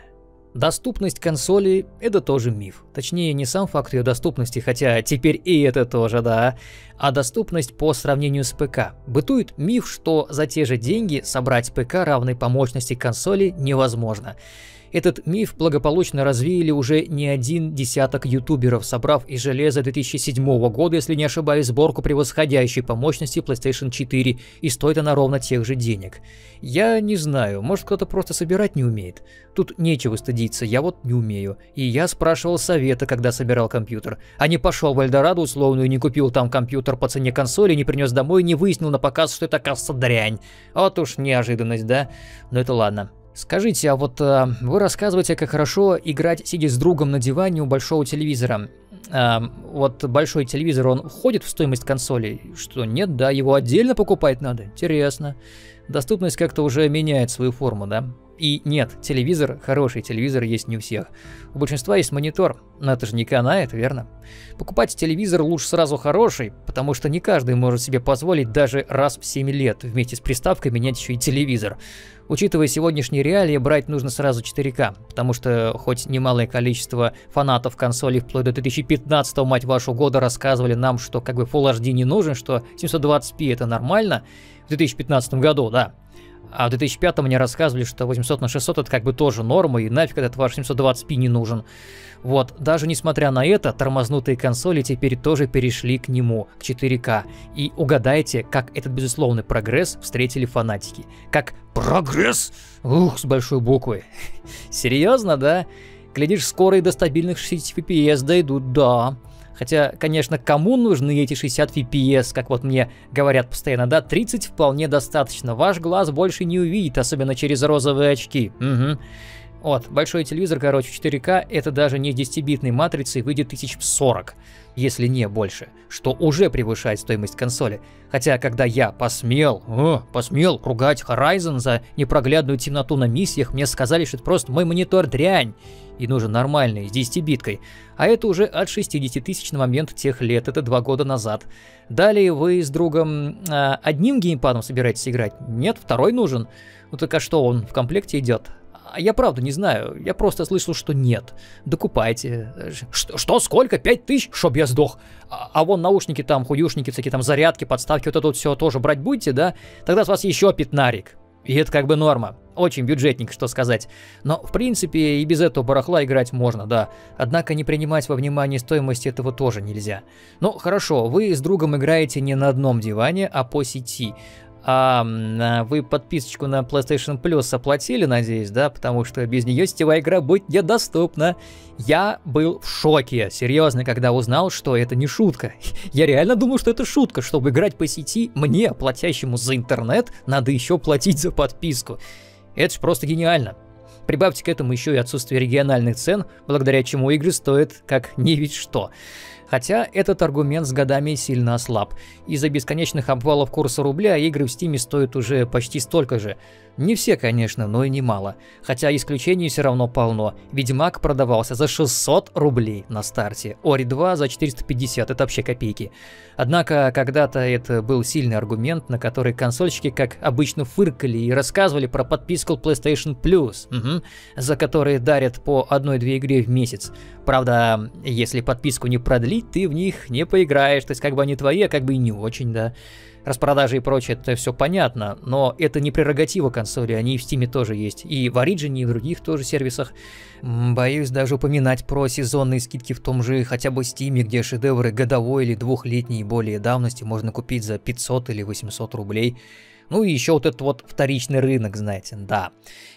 Доступность консоли – это тоже миф. Точнее, не сам факт ее доступности, хотя теперь и это тоже, да, а доступность по сравнению с ПК. Бытует миф, что за те же деньги собрать ПК равной по мощности консоли невозможно. Этот миф благополучно развеяли уже не один десяток ютуберов, собрав из железа 2007 года, если не ошибаюсь, сборку превосходящей по мощности PlayStation 4, и стоит она ровно тех же денег. Я не знаю, может кто-то просто собирать не умеет. Тут нечего стыдиться, я вот не умею. И я спрашивал совета, когда собирал компьютер. А не пошел в Эльдорадо условную, не купил там компьютер по цене консоли, не принес домой, не выяснил на показ, что это, оказывается, дрянь. Вот уж неожиданность, да? Но это ладно. Скажите, а вот э, вы рассказываете, как хорошо играть, сидя с другом на диване у большого телевизора. Э, вот большой телевизор, он входит в стоимость консолей? Что, нет, да, его отдельно покупать надо? Интересно. Доступность как-то уже меняет свою форму, да? И нет, телевизор, хороший телевизор есть не у всех. У большинства есть монитор, но это же не канает, верно? Покупать телевизор лучше сразу хороший, потому что не каждый может себе позволить даже раз в 7 лет вместе с приставкой менять еще и телевизор. Учитывая сегодняшние реалии, брать нужно сразу 4К, потому что хоть немалое количество фанатов консолей вплоть до 2015 мать вашу года рассказывали нам, что как бы Full HD не нужен, что 720p это нормально, в 2015 году, да, а в 2005 мне рассказывали, что 800 на 600 это как бы тоже норма, и нафиг этот ваш 720p не нужен. Вот, даже несмотря на это, тормознутые консоли теперь тоже перешли к нему, к 4К. И угадайте, как этот безусловный прогресс встретили фанатики. Как прогресс? Ух, с большой буквы. Серьезно, да? Глядишь, скоро и до стабильных 60 FPS дойдут, да. Хотя, конечно, кому нужны эти 60 FPS, как вот мне говорят постоянно, да, 30 вполне достаточно. Ваш глаз больше не увидит, особенно через розовые очки. Угу. Вот, большой телевизор, короче, 4К, это даже не 10-битной матрицей выйдет 1040, если не больше, что уже превышает стоимость консоли. Хотя, когда я посмел, о, посмел ругать Horizon за непроглядную темноту на миссиях, мне сказали, что это просто мой монитор дрянь, и нужен нормальный, с 10-биткой. А это уже от 60 тысяч на момент тех лет, это два года назад. Далее вы с другом э, одним геймпадом собираетесь играть? Нет, второй нужен. Ну так а что, он в комплекте идет? А я правда не знаю, я просто слышал, что нет. Докупайте. Что, что сколько? Пять тысяч? Чтоб я сдох. А, а вон наушники там, хуюшники, всякие там зарядки, подставки, вот это вот все тоже брать будете, да? Тогда с вас еще пятнарик. И это как бы норма. Очень бюджетник, что сказать. Но, в принципе, и без этого барахла играть можно, да. Однако не принимать во внимание стоимость этого тоже нельзя. Ну, хорошо, вы с другом играете не на одном диване, а по сети. А, вы подписочку на PlayStation Plus оплатили, надеюсь, да? Потому что без нее сетевая игра будет недоступна. Я был в шоке, серьезно, когда узнал, что это не шутка. Я реально думал, что это шутка. Чтобы играть по сети, мне, платящему за интернет, надо еще платить за подписку. Это же просто гениально. Прибавьте к этому еще и отсутствие региональных цен, благодаря чему игры стоят как не ведь что. Хотя этот аргумент с годами сильно ослаб. Из-за бесконечных обвалов курса рубля игры в Стиме стоят уже почти столько же. Не все, конечно, но и немало. Хотя исключений все равно полно. Ведьмак продавался за 600 рублей на старте, Ори 2 за 450, это вообще копейки. Однако когда-то это был сильный аргумент, на который консольщики, как обычно, фыркали и рассказывали про подписку PlayStation Plus, угу, за которые дарят по одной-две игре в месяц. Правда, если подписку не продлить, ты в них не поиграешь, то есть как бы они твои, а как бы и не очень, да. Распродажи и прочее, это все понятно, но это не прерогатива консоли, они и в Steam тоже есть, и в Origin, и в других тоже сервисах. Боюсь даже упоминать про сезонные скидки в том же хотя бы Steam, где шедевры годовой или двухлетней более давности можно купить за 500 или 800 рублей. Ну и еще вот этот вот вторичный рынок, знаете, да.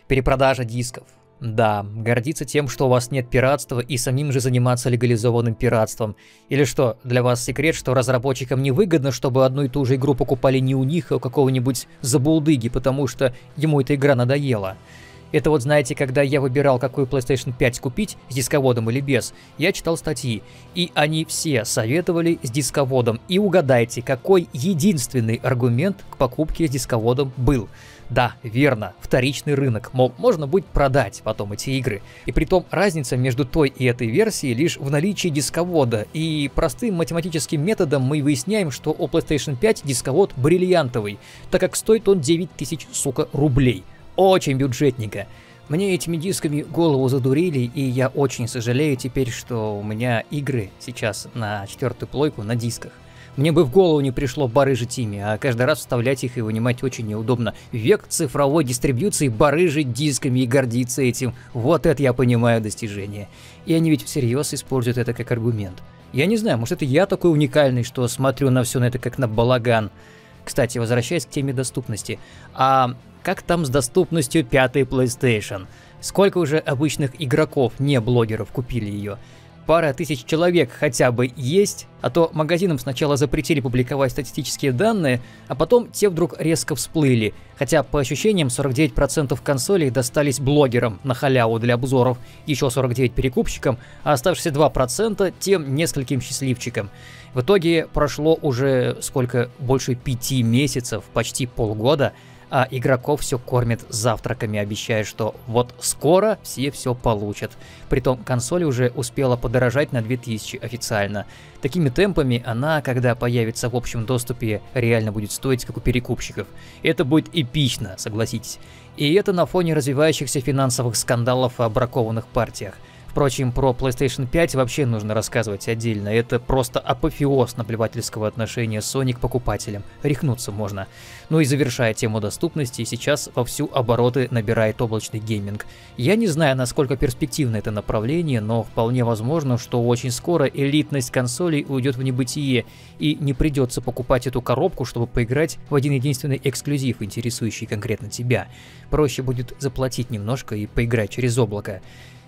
Перепродажа дисков. Да, гордиться тем, что у вас нет пиратства и самим же заниматься легализованным пиратством. Или что, для вас секрет, что разработчикам невыгодно, чтобы одну и ту же игру покупали не у них, а у какого-нибудь забулдыги, потому что ему эта игра надоела. Это вот знаете, когда я выбирал, какую PlayStation 5 купить, с дисководом или без, я читал статьи, и они все советовали с дисководом. И угадайте, какой единственный аргумент к покупке с дисководом был – да, верно, вторичный рынок, мол, можно будет продать потом эти игры. И при том разница между той и этой версией лишь в наличии дисковода, и простым математическим методом мы выясняем, что у PlayStation 5 дисковод бриллиантовый, так как стоит он 9000, сука, рублей. Очень бюджетненько. Мне этими дисками голову задурили, и я очень сожалею теперь, что у меня игры сейчас на четвертую плойку на дисках. Мне бы в голову не пришло барыжить ими, а каждый раз вставлять их и вынимать очень неудобно. Век цифровой дистрибьюции барыжить дисками и гордиться этим. Вот это я понимаю достижение. И они ведь всерьез используют это как аргумент. Я не знаю, может это я такой уникальный, что смотрю на все на это как на балаган. Кстати, возвращаясь к теме доступности. А как там с доступностью пятой PlayStation? Сколько уже обычных игроков, не блогеров, купили ее? Пара тысяч человек хотя бы есть, а то магазинам сначала запретили публиковать статистические данные, а потом те вдруг резко всплыли, хотя по ощущениям 49% консолей достались блогерам на халяву для обзоров, еще 49 перекупщикам, а оставшиеся 2% тем нескольким счастливчикам. В итоге прошло уже сколько, больше пяти месяцев, почти полгода, а игроков все кормят завтраками, обещая, что вот скоро все все получат. Притом консоль уже успела подорожать на 2000 официально. Такими темпами она, когда появится в общем доступе, реально будет стоить как у перекупщиков. Это будет эпично, согласитесь. И это на фоне развивающихся финансовых скандалов о бракованных партиях. Впрочем, про PlayStation 5 вообще нужно рассказывать отдельно. Это просто апофеоз наплевательского отношения Sony к покупателям. Рехнуться можно. Ну и завершая тему доступности, сейчас вовсю обороты набирает облачный гейминг. Я не знаю, насколько перспективно это направление, но вполне возможно, что очень скоро элитность консолей уйдет в небытие, и не придется покупать эту коробку, чтобы поиграть в один единственный эксклюзив, интересующий конкретно тебя. Проще будет заплатить немножко и поиграть через облако.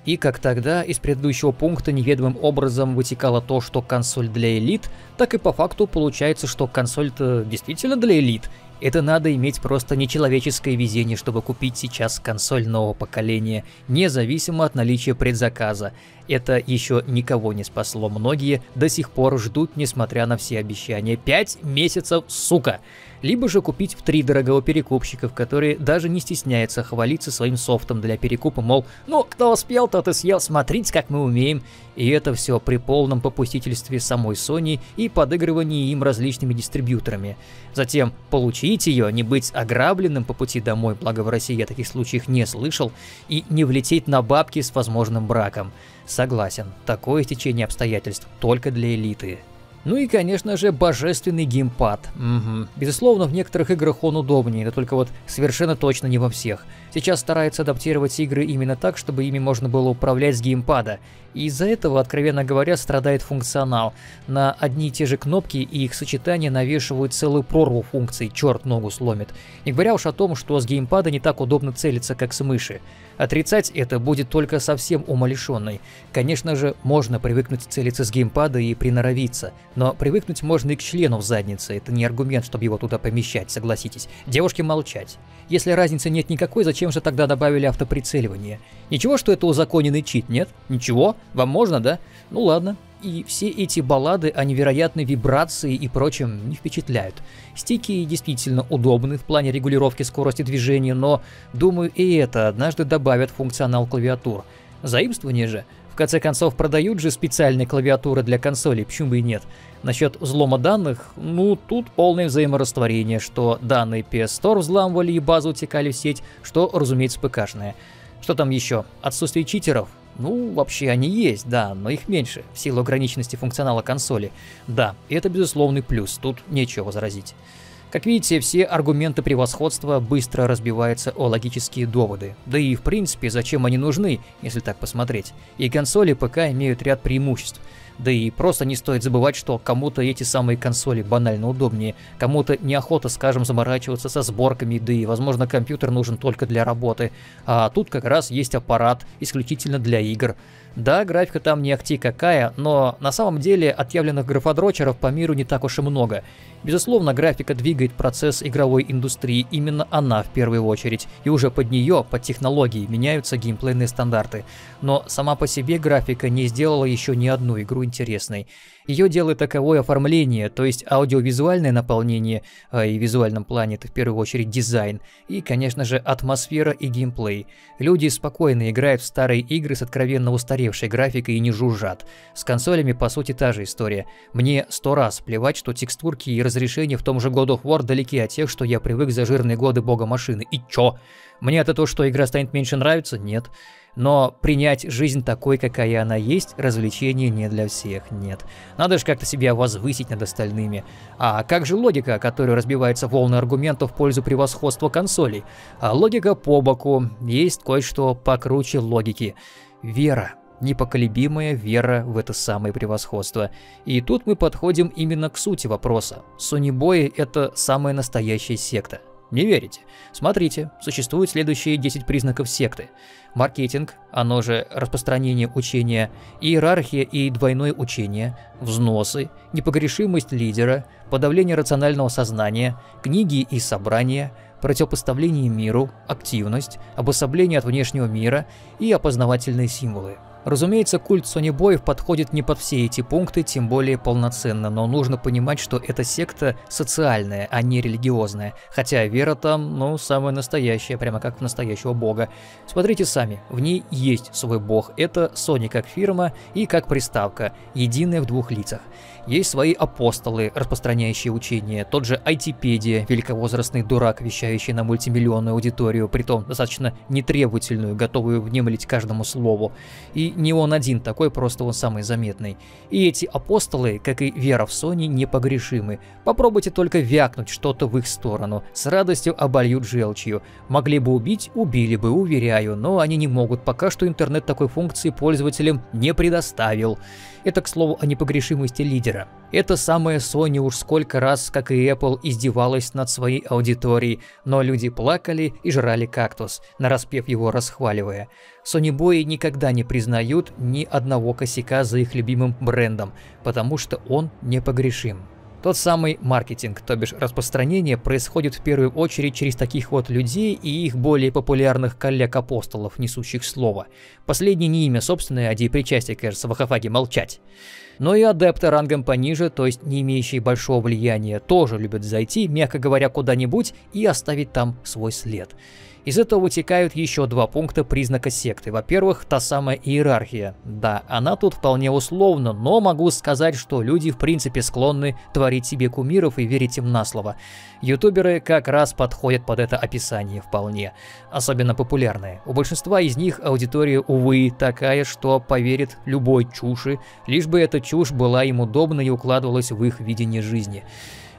И как тогда из предыдущего пункта неведомым образом вытекало то, что консоль для элит, так и по факту получается, что консоль-то действительно для элит. Это надо иметь просто нечеловеческое везение, чтобы купить сейчас консоль нового поколения, независимо от наличия предзаказа. Это еще никого не спасло, многие до сих пор ждут, несмотря на все обещания. Пять месяцев, сука! Либо же купить в три дорогого перекупщиков, которые даже не стесняются хвалиться своим софтом для перекупа, мол, ну, кто успел, тот и съел, смотрите, как мы умеем. И это все при полном попустительстве самой Sony и подыгрывании им различными дистрибьюторами. Затем получить ее, не быть ограбленным по пути домой, благо в России я таких случаев не слышал, и не влететь на бабки с возможным браком. Согласен, такое течение обстоятельств только для элиты. Ну и, конечно же, божественный геймпад. Угу. Безусловно, в некоторых играх он удобнее, но только вот совершенно точно не во всех. Сейчас стараются адаптировать игры именно так, чтобы ими можно было управлять с геймпада. И из-за этого, откровенно говоря, страдает функционал. На одни и те же кнопки и их сочетания навешивают целую прорву функций, черт ногу сломит. Не говоря уж о том, что с геймпада не так удобно целиться, как с мыши. Отрицать это будет только совсем умалишенный. Конечно же, можно привыкнуть целиться с геймпада и приноровиться, но привыкнуть можно и к члену в заднице, это не аргумент, чтобы его туда помещать, согласитесь. Девушке молчать. Если разницы нет никакой, зачем же тогда добавили автоприцеливание? Ничего, что это узаконенный чит, нет? Ничего? Вам можно, да? Ну ладно. И все эти баллады о невероятной вибрации и прочем не впечатляют. Стики действительно удобны в плане регулировки скорости движения, но, думаю, и это однажды добавят функционал клавиатур. Заимствование же в конце концов, продают же специальные клавиатуры для консолей, почему бы и нет. Насчет взлома данных, ну, тут полное взаиморастворение, что данные PS Store взламывали и базы утекали в сеть, что, разумеется, ПКшные. Что там еще? Отсутствие читеров? Ну, вообще они есть, да, но их меньше, в силу ограниченности функционала консоли. Да, это безусловный плюс, тут нечего возразить. Как видите, все аргументы превосходства быстро разбиваются о логические доводы. Да и в принципе, зачем они нужны, если так посмотреть. И консоли ПК имеют ряд преимуществ. Да и просто не стоит забывать, что кому-то эти самые консоли банально удобнее, кому-то неохота, скажем, заморачиваться со сборками, да и, возможно, компьютер нужен только для работы. А тут как раз есть аппарат исключительно для игр. Да, графика там не ахти какая, но на самом деле отъявленных графодрочеров по миру не так уж и много. Безусловно, графика двигает процесс игровой индустрии, именно она в первую очередь, и уже под нее, под технологии, меняются геймплейные стандарты. Но сама по себе графика не сделала еще ни одну игру интересной. Ее делает таковое оформление, то есть аудиовизуальное наполнение, а и в визуальном плане это в первую очередь дизайн, и, конечно же, атмосфера и геймплей. Люди спокойно играют в старые игры с откровенно устаревшей графикой и не жужжат. С консолями, по сути, та же история. Мне сто раз плевать, что текстурки и разрешения в том же God of War далеки от тех, что я привык за жирные годы бога машины. И чё? Мне от того, что игра станет меньше нравиться? Нет. Но принять жизнь такой, какая она есть, развлечение не для всех, нет. Надо же как-то себя возвысить над остальными. А как же логика, которая разбивается волны аргументов в пользу превосходства консолей? А логика по боку, есть кое-что покруче логики. Вера непоколебимая вера в это самое превосходство. И тут мы подходим именно к сути вопроса. Сонибои — это самая настоящая секта. Не верите? Смотрите, существуют следующие 10 признаков секты. Маркетинг, оно же распространение учения, иерархия и двойное учение, взносы, непогрешимость лидера, подавление рационального сознания, книги и собрания, противопоставление миру, активность, обособление от внешнего мира и опознавательные символы. Разумеется, культ Сонибоев подходит не под все эти пункты, тем более полноценно, но нужно понимать, что эта секта социальная, а не религиозная. Хотя вера там, ну, самая настоящая, прямо как в настоящего бога. Смотрите сами, в ней есть свой бог. Это Sony как фирма и как приставка, единая в двух лицах. Есть свои апостолы, распространяющие учения, тот же Айтипедия, великовозрастный дурак, вещающий на мультимиллионную аудиторию, притом достаточно нетребовательную, готовую внемлить каждому слову. И не он один такой, просто он самый заметный. И эти апостолы, как и вера в Sony, непогрешимы. Попробуйте только вякнуть что-то в их сторону, с радостью обольют желчью. Могли бы убить, убили бы, уверяю, но они не могут, пока что интернет такой функции пользователям не предоставил. Это, к слову, о непогрешимости лидера. Это самая Sony уж сколько раз, как и Apple, издевалась над своей аудиторией, но люди плакали и жрали кактус, нараспев его расхваливая. Sony бои никогда не признают ни одного косяка за их любимым брендом, потому что он непогрешим. Тот самый маркетинг, то бишь распространение, происходит в первую очередь через таких вот людей и их более популярных коллег-апостолов, несущих слово. Последний не имя собственное, а причастие, кажется, в Ахафаге молчать. Но и адепты рангом пониже, то есть не имеющие большого влияния, тоже любят зайти, мягко говоря, куда-нибудь и оставить там свой след. Из этого вытекают еще два пункта признака секты. Во-первых, та самая иерархия. Да, она тут вполне условна, но могу сказать, что люди в принципе склонны творить себе кумиров и верить им на слово. Ютуберы как раз подходят под это описание вполне. Особенно популярные. У большинства из них аудитория, увы, такая, что поверит любой чуши, лишь бы эта чушь была им удобна и укладывалась в их видение жизни.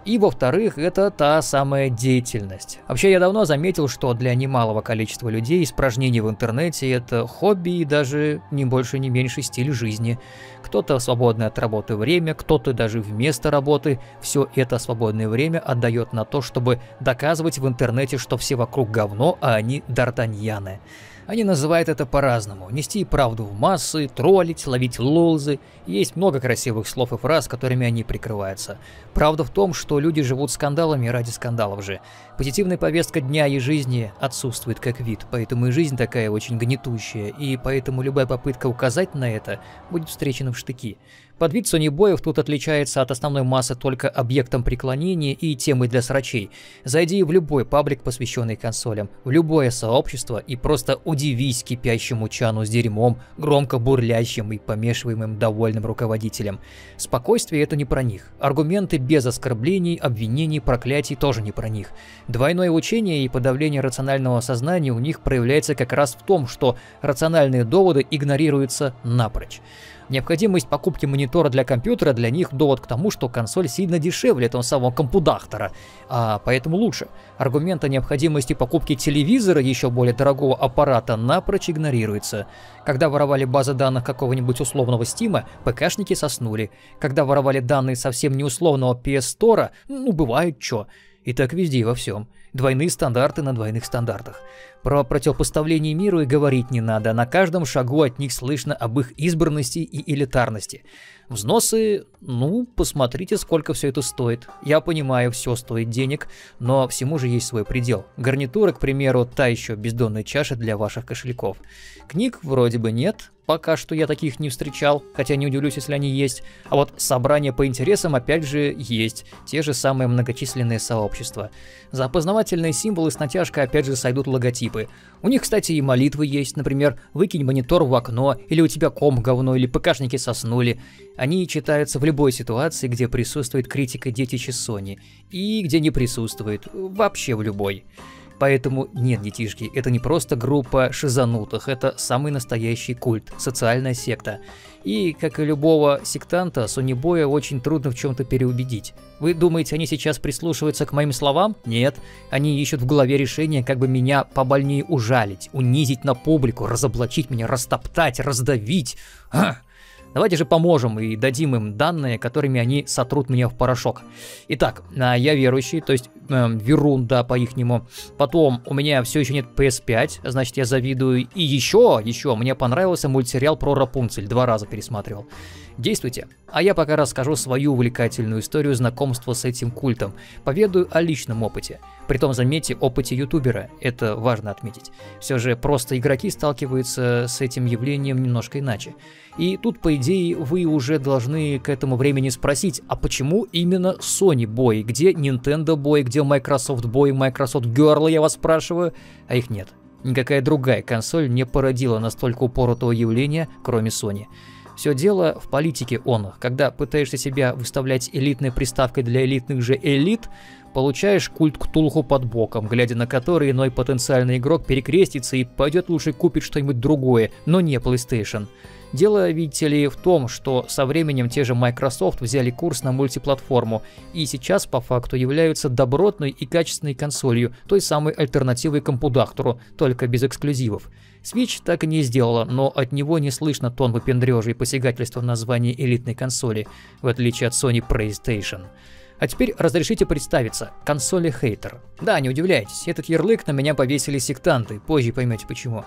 И во-вторых, это та самая деятельность. Вообще, я давно заметил, что для немалого количества людей испражнение в интернете – это хобби и даже не больше, не меньше стиль жизни. Кто-то свободное от работы время, кто-то даже вместо работы все это свободное время отдает на то, чтобы доказывать в интернете, что все вокруг говно, а они д'Артаньяны. Они называют это по-разному. Нести правду в массы, троллить, ловить лолзы. Есть много красивых слов и фраз, которыми они прикрываются. Правда в том, что люди живут скандалами ради скандалов же. Позитивная повестка дня и жизни отсутствует как вид, поэтому и жизнь такая очень гнетущая, и поэтому любая попытка указать на это будет встречена в штыки. Подвид сонибоев тут отличается от основной массы только объектом преклонения и темой для срачей. Зайди в любой паблик, посвященный консолям, в любое сообщество и просто удивись кипящему чану с дерьмом, громко бурлящим и помешиваемым довольным руководителем. Спокойствие это не про них. Аргументы без оскорблений, обвинений, проклятий тоже не про них. Двойное учение и подавление рационального сознания у них проявляется как раз в том, что рациональные доводы игнорируются напрочь. Необходимость покупки монитора для компьютера для них довод к тому, что консоль сильно дешевле этого самого компудахтора, а поэтому лучше. Аргумент о необходимости покупки телевизора еще более дорогого аппарата напрочь игнорируется. Когда воровали базы данных какого-нибудь условного Стима, ПКшники соснули. Когда воровали данные совсем не условного PS Store, ну бывает чё. И так везде и во всем. Двойные стандарты на двойных стандартах. Про противопоставление миру и говорить не надо, на каждом шагу от них слышно об их избранности и элитарности. Взносы, ну, посмотрите, сколько все это стоит. Я понимаю, все стоит денег, но всему же есть свой предел. Гарнитура, к примеру, та еще бездонная чаша для ваших кошельков. Книг вроде бы нет, пока что я таких не встречал, хотя не удивлюсь, если они есть. А вот собрания по интересам опять же есть, те же самые многочисленные сообщества. За опознавательные символы с натяжкой опять же сойдут логотипы. У них, кстати, и молитвы есть, например, выкинь монитор в окно, или у тебя ком говно, или ПКшники соснули. Они читаются в любой ситуации, где присутствует критика детища Sony, и где не присутствует, вообще в любой. Поэтому нет, детишки, это не просто группа шизанутых, это самый настоящий культ, социальная секта. И, как и любого сектанта, Сонибоя очень трудно в чем-то переубедить. Вы думаете, они сейчас прислушиваются к моим словам? Нет. Они ищут в голове решение, как бы меня побольнее ужалить, унизить на публику, разоблачить меня, растоптать, раздавить. Ах! Давайте же поможем и дадим им данные, которыми они сотрут меня в порошок. Итак, а, я верующий, то есть э, верун, да, по-ихнему. Потом у меня все еще нет PS5, значит я завидую. И еще, еще, мне понравился мультсериал про Рапунцель, два раза пересматривал. Действуйте. А я пока расскажу свою увлекательную историю знакомства с этим культом. Поведаю о личном опыте. Притом, заметьте, опыте ютубера. Это важно отметить. Все же просто игроки сталкиваются с этим явлением немножко иначе. И тут, по идее, вы уже должны к этому времени спросить, а почему именно Sony бой? Где Nintendo бой? Где Microsoft бой? Microsoft Girl, я вас спрашиваю? А их нет. Никакая другая консоль не породила настолько упоротого явления, кроме Sony. Все дело в политике он. Когда пытаешься себя выставлять элитной приставкой для элитных же элит, получаешь культ Ктулху под боком, глядя на который иной потенциальный игрок перекрестится и пойдет лучше купить что-нибудь другое, но не PlayStation. Дело, видите ли, в том, что со временем те же Microsoft взяли курс на мультиплатформу и сейчас по факту являются добротной и качественной консолью, той самой альтернативой компудахтору, только без эксклюзивов. Switch так и не сделала, но от него не слышно тон выпендрежа и посягательства в названии элитной консоли, в отличие от Sony PlayStation. А теперь разрешите представиться. Консоли хейтер. Да, не удивляйтесь, этот ярлык на меня повесили сектанты, позже поймете почему.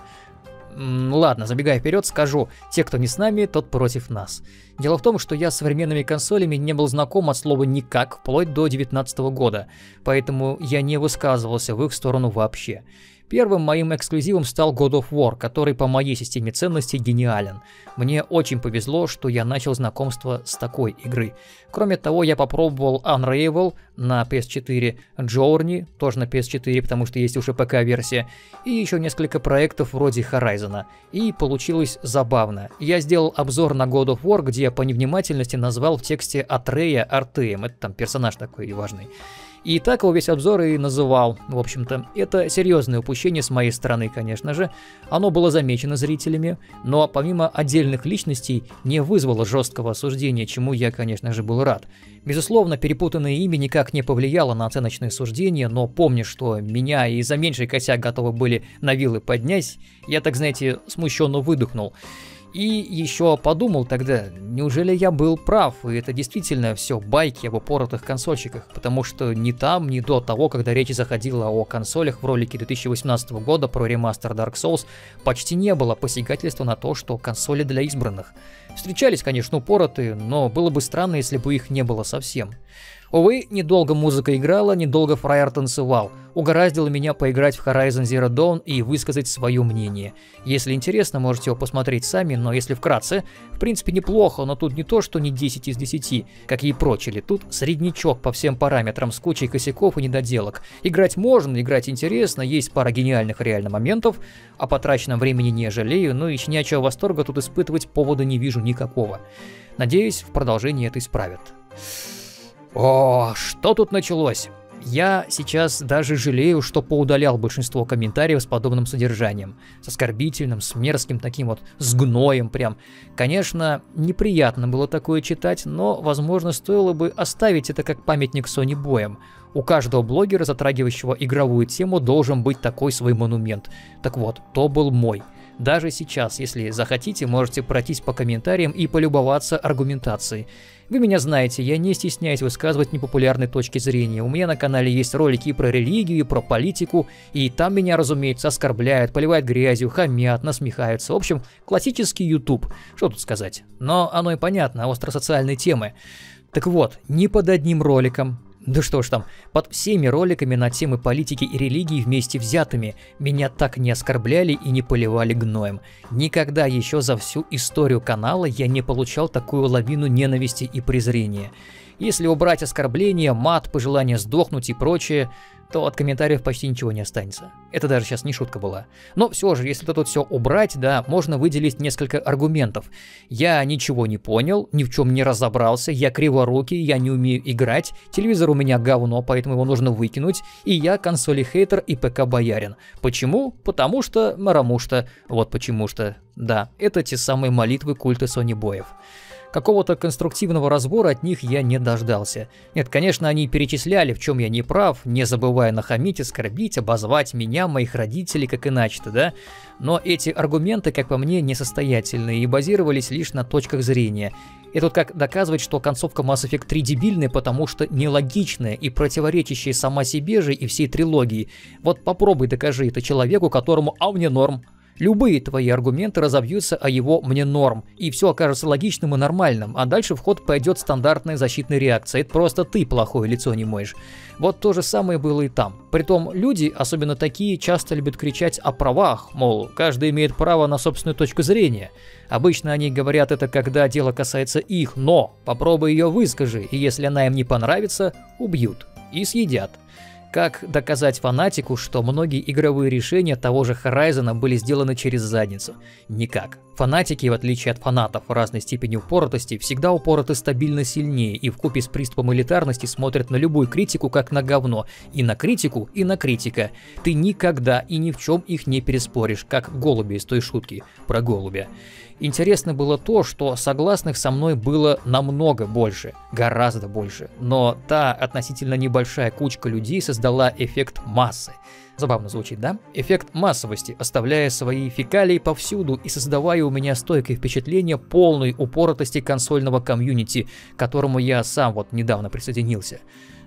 Ладно, забегая вперед, скажу, те, кто не с нами, тот против нас. Дело в том, что я с современными консолями не был знаком от слова никак, вплоть до 2019 года, поэтому я не высказывался в их сторону вообще. Первым моим эксклюзивом стал God of War, который по моей системе ценностей гениален. Мне очень повезло, что я начал знакомство с такой игры. Кроме того, я попробовал Unravel на PS4, Journey тоже на PS4, потому что есть уже ПК-версия, и еще несколько проектов вроде Horizon. И получилось забавно. Я сделал обзор на God of War, где я по невнимательности назвал в тексте Атрея Артеем, это там персонаж такой важный. И так его весь обзор и называл, в общем-то. Это серьезное упущение с моей стороны, конечно же. Оно было замечено зрителями, но помимо отдельных личностей не вызвало жесткого осуждения, чему я, конечно же, был рад. Безусловно, перепутанное имя никак не повлияло на оценочные суждения, но помни, что меня и за меньший косяк готовы были на вилы поднять, я, так знаете, смущенно выдохнул. И еще подумал тогда, неужели я был прав, и это действительно все байки об упоротых консольщиках, потому что ни там, ни до того, когда речь заходила о консолях в ролике 2018 года про ремастер Dark Souls, почти не было посягательства на то, что консоли для избранных. Встречались, конечно, упоротые, но было бы странно, если бы их не было совсем. Увы, недолго музыка играла, недолго фраер танцевал. Угораздило меня поиграть в Horizon Zero Dawn и высказать свое мнение. Если интересно, можете его посмотреть сами, но если вкратце, в принципе неплохо, но тут не то, что не 10 из 10, как и прочили. Тут среднячок по всем параметрам с кучей косяков и недоделок. Играть можно, играть интересно, есть пара гениальных реально моментов, о потраченном времени не жалею, но и щенячьего восторга тут испытывать повода не вижу никакого. Надеюсь, в продолжении это исправят. О, что тут началось? Я сейчас даже жалею, что поудалял большинство комментариев с подобным содержанием. С оскорбительным, с мерзким таким вот, с гноем прям. Конечно, неприятно было такое читать, но, возможно, стоило бы оставить это как памятник Sony боем. У каждого блогера, затрагивающего игровую тему, должен быть такой свой монумент. Так вот, то был мой. Даже сейчас, если захотите, можете пройтись по комментариям и полюбоваться аргументацией. Вы меня знаете, я не стесняюсь высказывать непопулярные точки зрения. У меня на канале есть ролики и про религию, и про политику, и там меня, разумеется, оскорбляют, поливают грязью, хамят, насмехаются. В общем, классический YouTube. Что тут сказать? Но оно и понятно, остросоциальные темы. Так вот, ни под одним роликом, да что ж там, под всеми роликами на темы политики и религии вместе взятыми меня так не оскорбляли и не поливали гноем. Никогда еще за всю историю канала я не получал такую лавину ненависти и презрения. Если убрать оскорбления, мат, пожелание сдохнуть и прочее, то от комментариев почти ничего не останется. Это даже сейчас не шутка была. Но все же, если тут все убрать, да, можно выделить несколько аргументов. Я ничего не понял, ни в чем не разобрался, я криворукий, я не умею играть, телевизор у меня говно, поэтому его нужно выкинуть, и я консоли хейтер и ПК боярин. Почему? Потому что, мараму что, вот почему что. Да, это те самые молитвы культа Сони Боев. Какого-то конструктивного разбора от них я не дождался. Нет, конечно, они перечисляли, в чем я не прав, не забывая нахамить, оскорбить, обозвать меня, моих родителей, как иначе-то, да? Но эти аргументы, как по мне, несостоятельные и базировались лишь на точках зрения. И тут как доказывать, что концовка Mass Effect 3 дебильная, потому что нелогичная и противоречащая сама себе же и всей трилогии. Вот попробуй докажи это человеку, которому «а мне норм», Любые твои аргументы разобьются о его «мне норм», и все окажется логичным и нормальным, а дальше в ход пойдет стандартная защитная реакция. Это просто ты плохое лицо не моешь. Вот то же самое было и там. Притом люди, особенно такие, часто любят кричать о правах, мол, каждый имеет право на собственную точку зрения. Обычно они говорят это, когда дело касается их, но попробуй ее выскажи, и если она им не понравится, убьют и съедят. Как доказать фанатику, что многие игровые решения того же Horizon были сделаны через задницу? Никак. Фанатики, в отличие от фанатов разной степени упоротости, всегда упороты стабильно сильнее и в купе с приступом элитарности смотрят на любую критику как на говно. И на критику, и на критика. Ты никогда и ни в чем их не переспоришь, как голуби из той шутки про голубя. Интересно было то, что согласных со мной было намного больше, гораздо больше, но та относительно небольшая кучка людей создала эффект массы. Забавно звучит, да? Эффект массовости, оставляя свои фекалии повсюду и создавая у меня стойкое впечатление полной упоротости консольного комьюнити, к которому я сам вот недавно присоединился.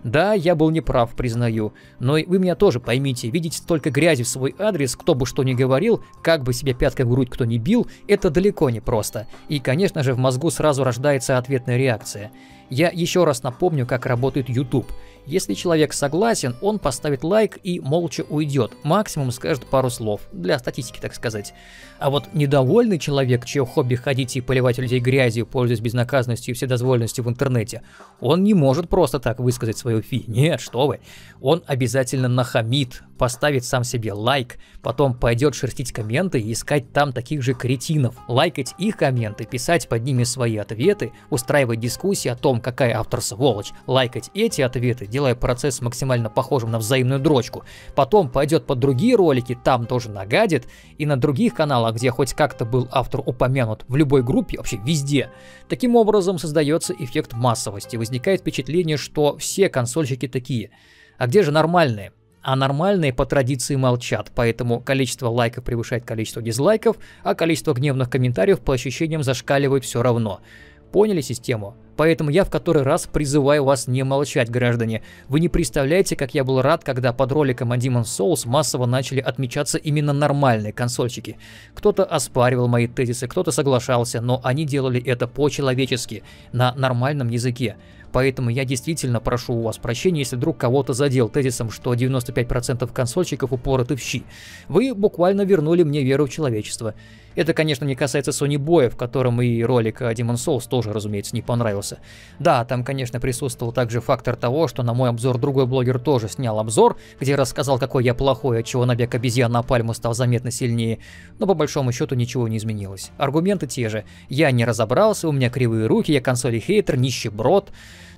Да, я был неправ, признаю, но вы меня тоже поймите, видеть столько грязи в свой адрес, кто бы что ни говорил, как бы себя пяткой в грудь кто ни бил, это далеко не просто. И, конечно же, в мозгу сразу рождается ответная реакция. Я еще раз напомню, как работает YouTube. Если человек согласен, он поставит лайк и молча уйдет, максимум скажет пару слов, для статистики так сказать. А вот недовольный человек, чье хобби ходить и поливать людей грязью, пользуясь безнаказанностью и вседозволенностью в интернете, он не может просто так высказать свою фи. Нет, что вы. Он обязательно нахамит, поставит сам себе лайк, потом пойдет шерстить комменты и искать там таких же кретинов, лайкать их комменты, писать под ними свои ответы, устраивать дискуссии о том, какая автор сволочь, лайкать эти ответы, делая процесс максимально похожим на взаимную дрочку. Потом пойдет под другие ролики, там тоже нагадит, и на других каналах, где хоть как-то был автор упомянут, в любой группе, вообще везде. Таким образом создается эффект массовости, возникает впечатление, что все консольщики такие. А где же нормальные? а нормальные по традиции молчат, поэтому количество лайков превышает количество дизлайков, а количество гневных комментариев по ощущениям зашкаливает все равно. Поняли систему? Поэтому я в который раз призываю вас не молчать, граждане. Вы не представляете, как я был рад, когда под роликом о Demon's Souls массово начали отмечаться именно нормальные консольщики. Кто-то оспаривал мои тезисы, кто-то соглашался, но они делали это по-человечески, на нормальном языке. Поэтому я действительно прошу у вас прощения, если вдруг кого-то задел тезисом, что 95% консольщиков упороты в щи. Вы буквально вернули мне веру в человечество. Это, конечно, не касается Sony Боя, котором и ролик Demon Souls тоже, разумеется, не понравился. Да, там, конечно, присутствовал также фактор того, что на мой обзор другой блогер тоже снял обзор, где рассказал, какой я плохой, от чего набег обезьян на пальму стал заметно сильнее, но по большому счету ничего не изменилось. Аргументы те же. Я не разобрался, у меня кривые руки, я консоли хейтер, нищеброд.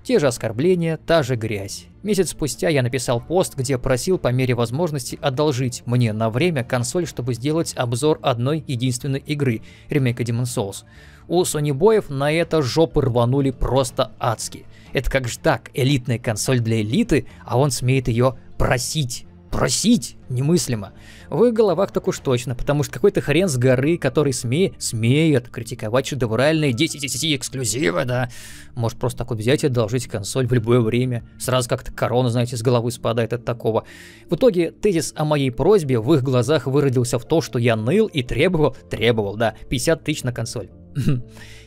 Те же оскорбления, та же грязь. Месяц спустя я написал пост, где просил по мере возможности одолжить мне на время консоль, чтобы сделать обзор одной единственной игры, ремейка Demon Souls. У боев на это жопы рванули просто адски. Это как же так, элитная консоль для элиты, а он смеет ее просить. Просить немыслимо. В их головах так уж точно, потому что какой-то хрен с горы, который сме... смеет критиковать шедевральные 10 10 эксклюзивы, да. Может просто так вот взять и одолжить консоль в любое время. Сразу как-то корона, знаете, с головы спадает от такого. В итоге тезис о моей просьбе в их глазах выродился в то, что я ныл и требовал, требовал, да, 50 тысяч на консоль.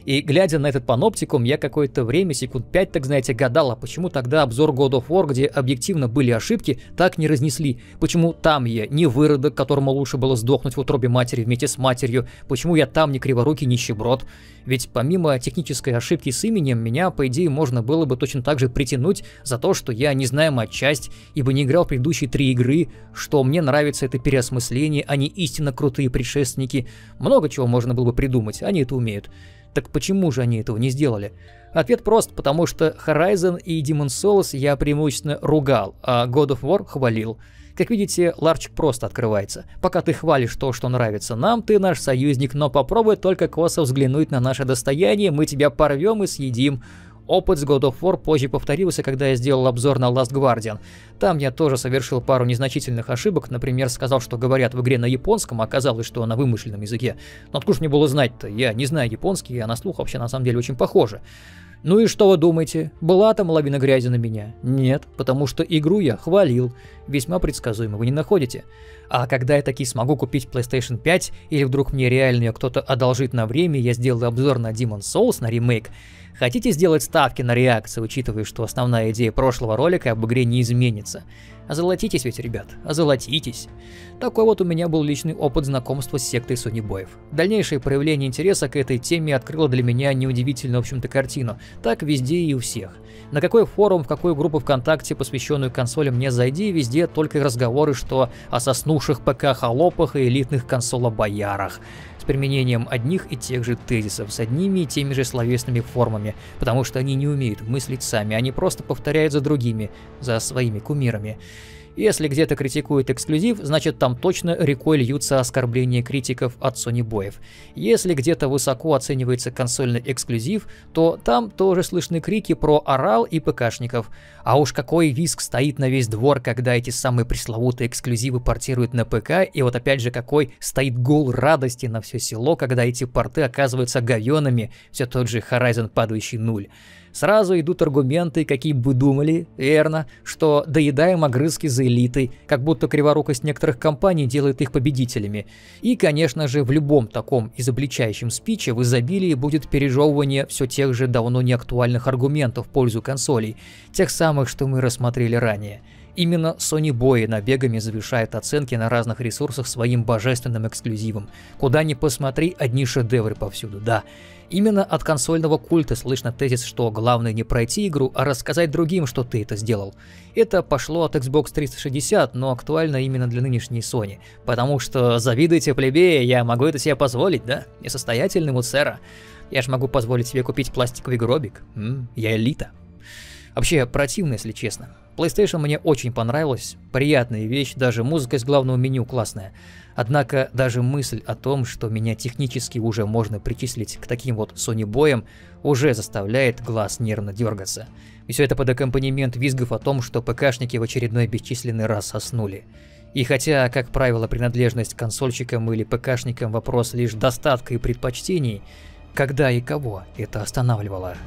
И глядя на этот паноптикум, я какое-то время, секунд пять, так знаете, гадал, а почему тогда обзор God of War, где объективно были ошибки, так не разнесли? Почему там я не выродок, которому лучше было сдохнуть в утробе матери вместе с матерью? Почему я там не криворукий нищеброд? Ведь помимо технической ошибки с именем, меня, по идее, можно было бы точно так же притянуть за то, что я не знаю матчасть, ибо не играл в предыдущие три игры, что мне нравится это переосмысление, а не истинно крутые предшественники. Много чего можно было бы придумать, они это умеют. Так почему же они этого не сделали? Ответ прост, потому что Horizon и Demon's Souls я преимущественно ругал, а God of War хвалил. Как видите, ларчик просто открывается. Пока ты хвалишь то, что нравится нам, ты наш союзник, но попробуй только косо взглянуть на наше достояние, мы тебя порвем и съедим. Опыт с God of War позже повторился, когда я сделал обзор на Last Guardian. Там я тоже совершил пару незначительных ошибок, например, сказал, что говорят в игре на японском, а оказалось, что на вымышленном языке. Но откуда мне было знать-то? Я не знаю японский, а на слух вообще на самом деле очень похоже. Ну и что вы думаете? Была там лавина грязи на меня? Нет, потому что игру я хвалил. Весьма предсказуемо, вы не находите? А когда я таки смогу купить PlayStation 5, или вдруг мне реально ее кто-то одолжит на время, я сделаю обзор на Demon's Souls, на ремейк, Хотите сделать ставки на реакцию, учитывая, что основная идея прошлого ролика об игре не изменится? Озолотитесь ведь, ребят, озолотитесь. Такой вот у меня был личный опыт знакомства с сектой Sony Боев. Дальнейшее проявление интереса к этой теме открыло для меня неудивительную, в общем-то, картину. Так везде и у всех. На какой форум, в какую группу ВКонтакте, посвященную консолям, мне зайди, везде только разговоры, что о соснувших ПК-холопах и элитных консолобоярах с применением одних и тех же тезисов, с одними и теми же словесными формами, потому что они не умеют мыслить сами, они просто повторяют за другими, за своими кумирами. Если где-то критикуют эксклюзив, значит там точно рекой льются оскорбления критиков от Sony боев. Если где-то высоко оценивается консольный эксклюзив, то там тоже слышны крики про орал и ПКшников. А уж какой виск стоит на весь двор, когда эти самые пресловутые эксклюзивы портируют на ПК, и вот опять же какой стоит гол радости на все село, когда эти порты оказываются говенами, все тот же Horizon падающий нуль. Сразу идут аргументы, какие бы думали, верно, что доедаем огрызки за элитой, как будто криворукость некоторых компаний делает их победителями. И, конечно же, в любом таком изобличающем спиче в изобилии будет пережевывание все тех же давно неактуальных аргументов в пользу консолей, тех самых, что мы рассмотрели ранее. Именно Sony Boy набегами завышает оценки на разных ресурсах своим божественным эксклюзивом. Куда ни посмотри, одни шедевры повсюду, да. Именно от консольного культа слышно тезис, что главное не пройти игру, а рассказать другим, что ты это сделал. Это пошло от Xbox 360, но актуально именно для нынешней Sony. Потому что завидуйте плебея, я могу это себе позволить, да? Я состоятельный муцера. Я же могу позволить себе купить пластиковый гробик. М -м, я элита. Вообще противно, если честно. PlayStation мне очень понравилась, приятная вещь, даже музыка из главного меню классная. Однако даже мысль о том, что меня технически уже можно причислить к таким вот Sony боям, уже заставляет глаз нервно дергаться. И все это под аккомпанемент визгов о том, что ПКшники в очередной бесчисленный раз соснули. И хотя, как правило, принадлежность консольщикам или ПКшникам вопрос лишь достатка и предпочтений, когда и кого это останавливало?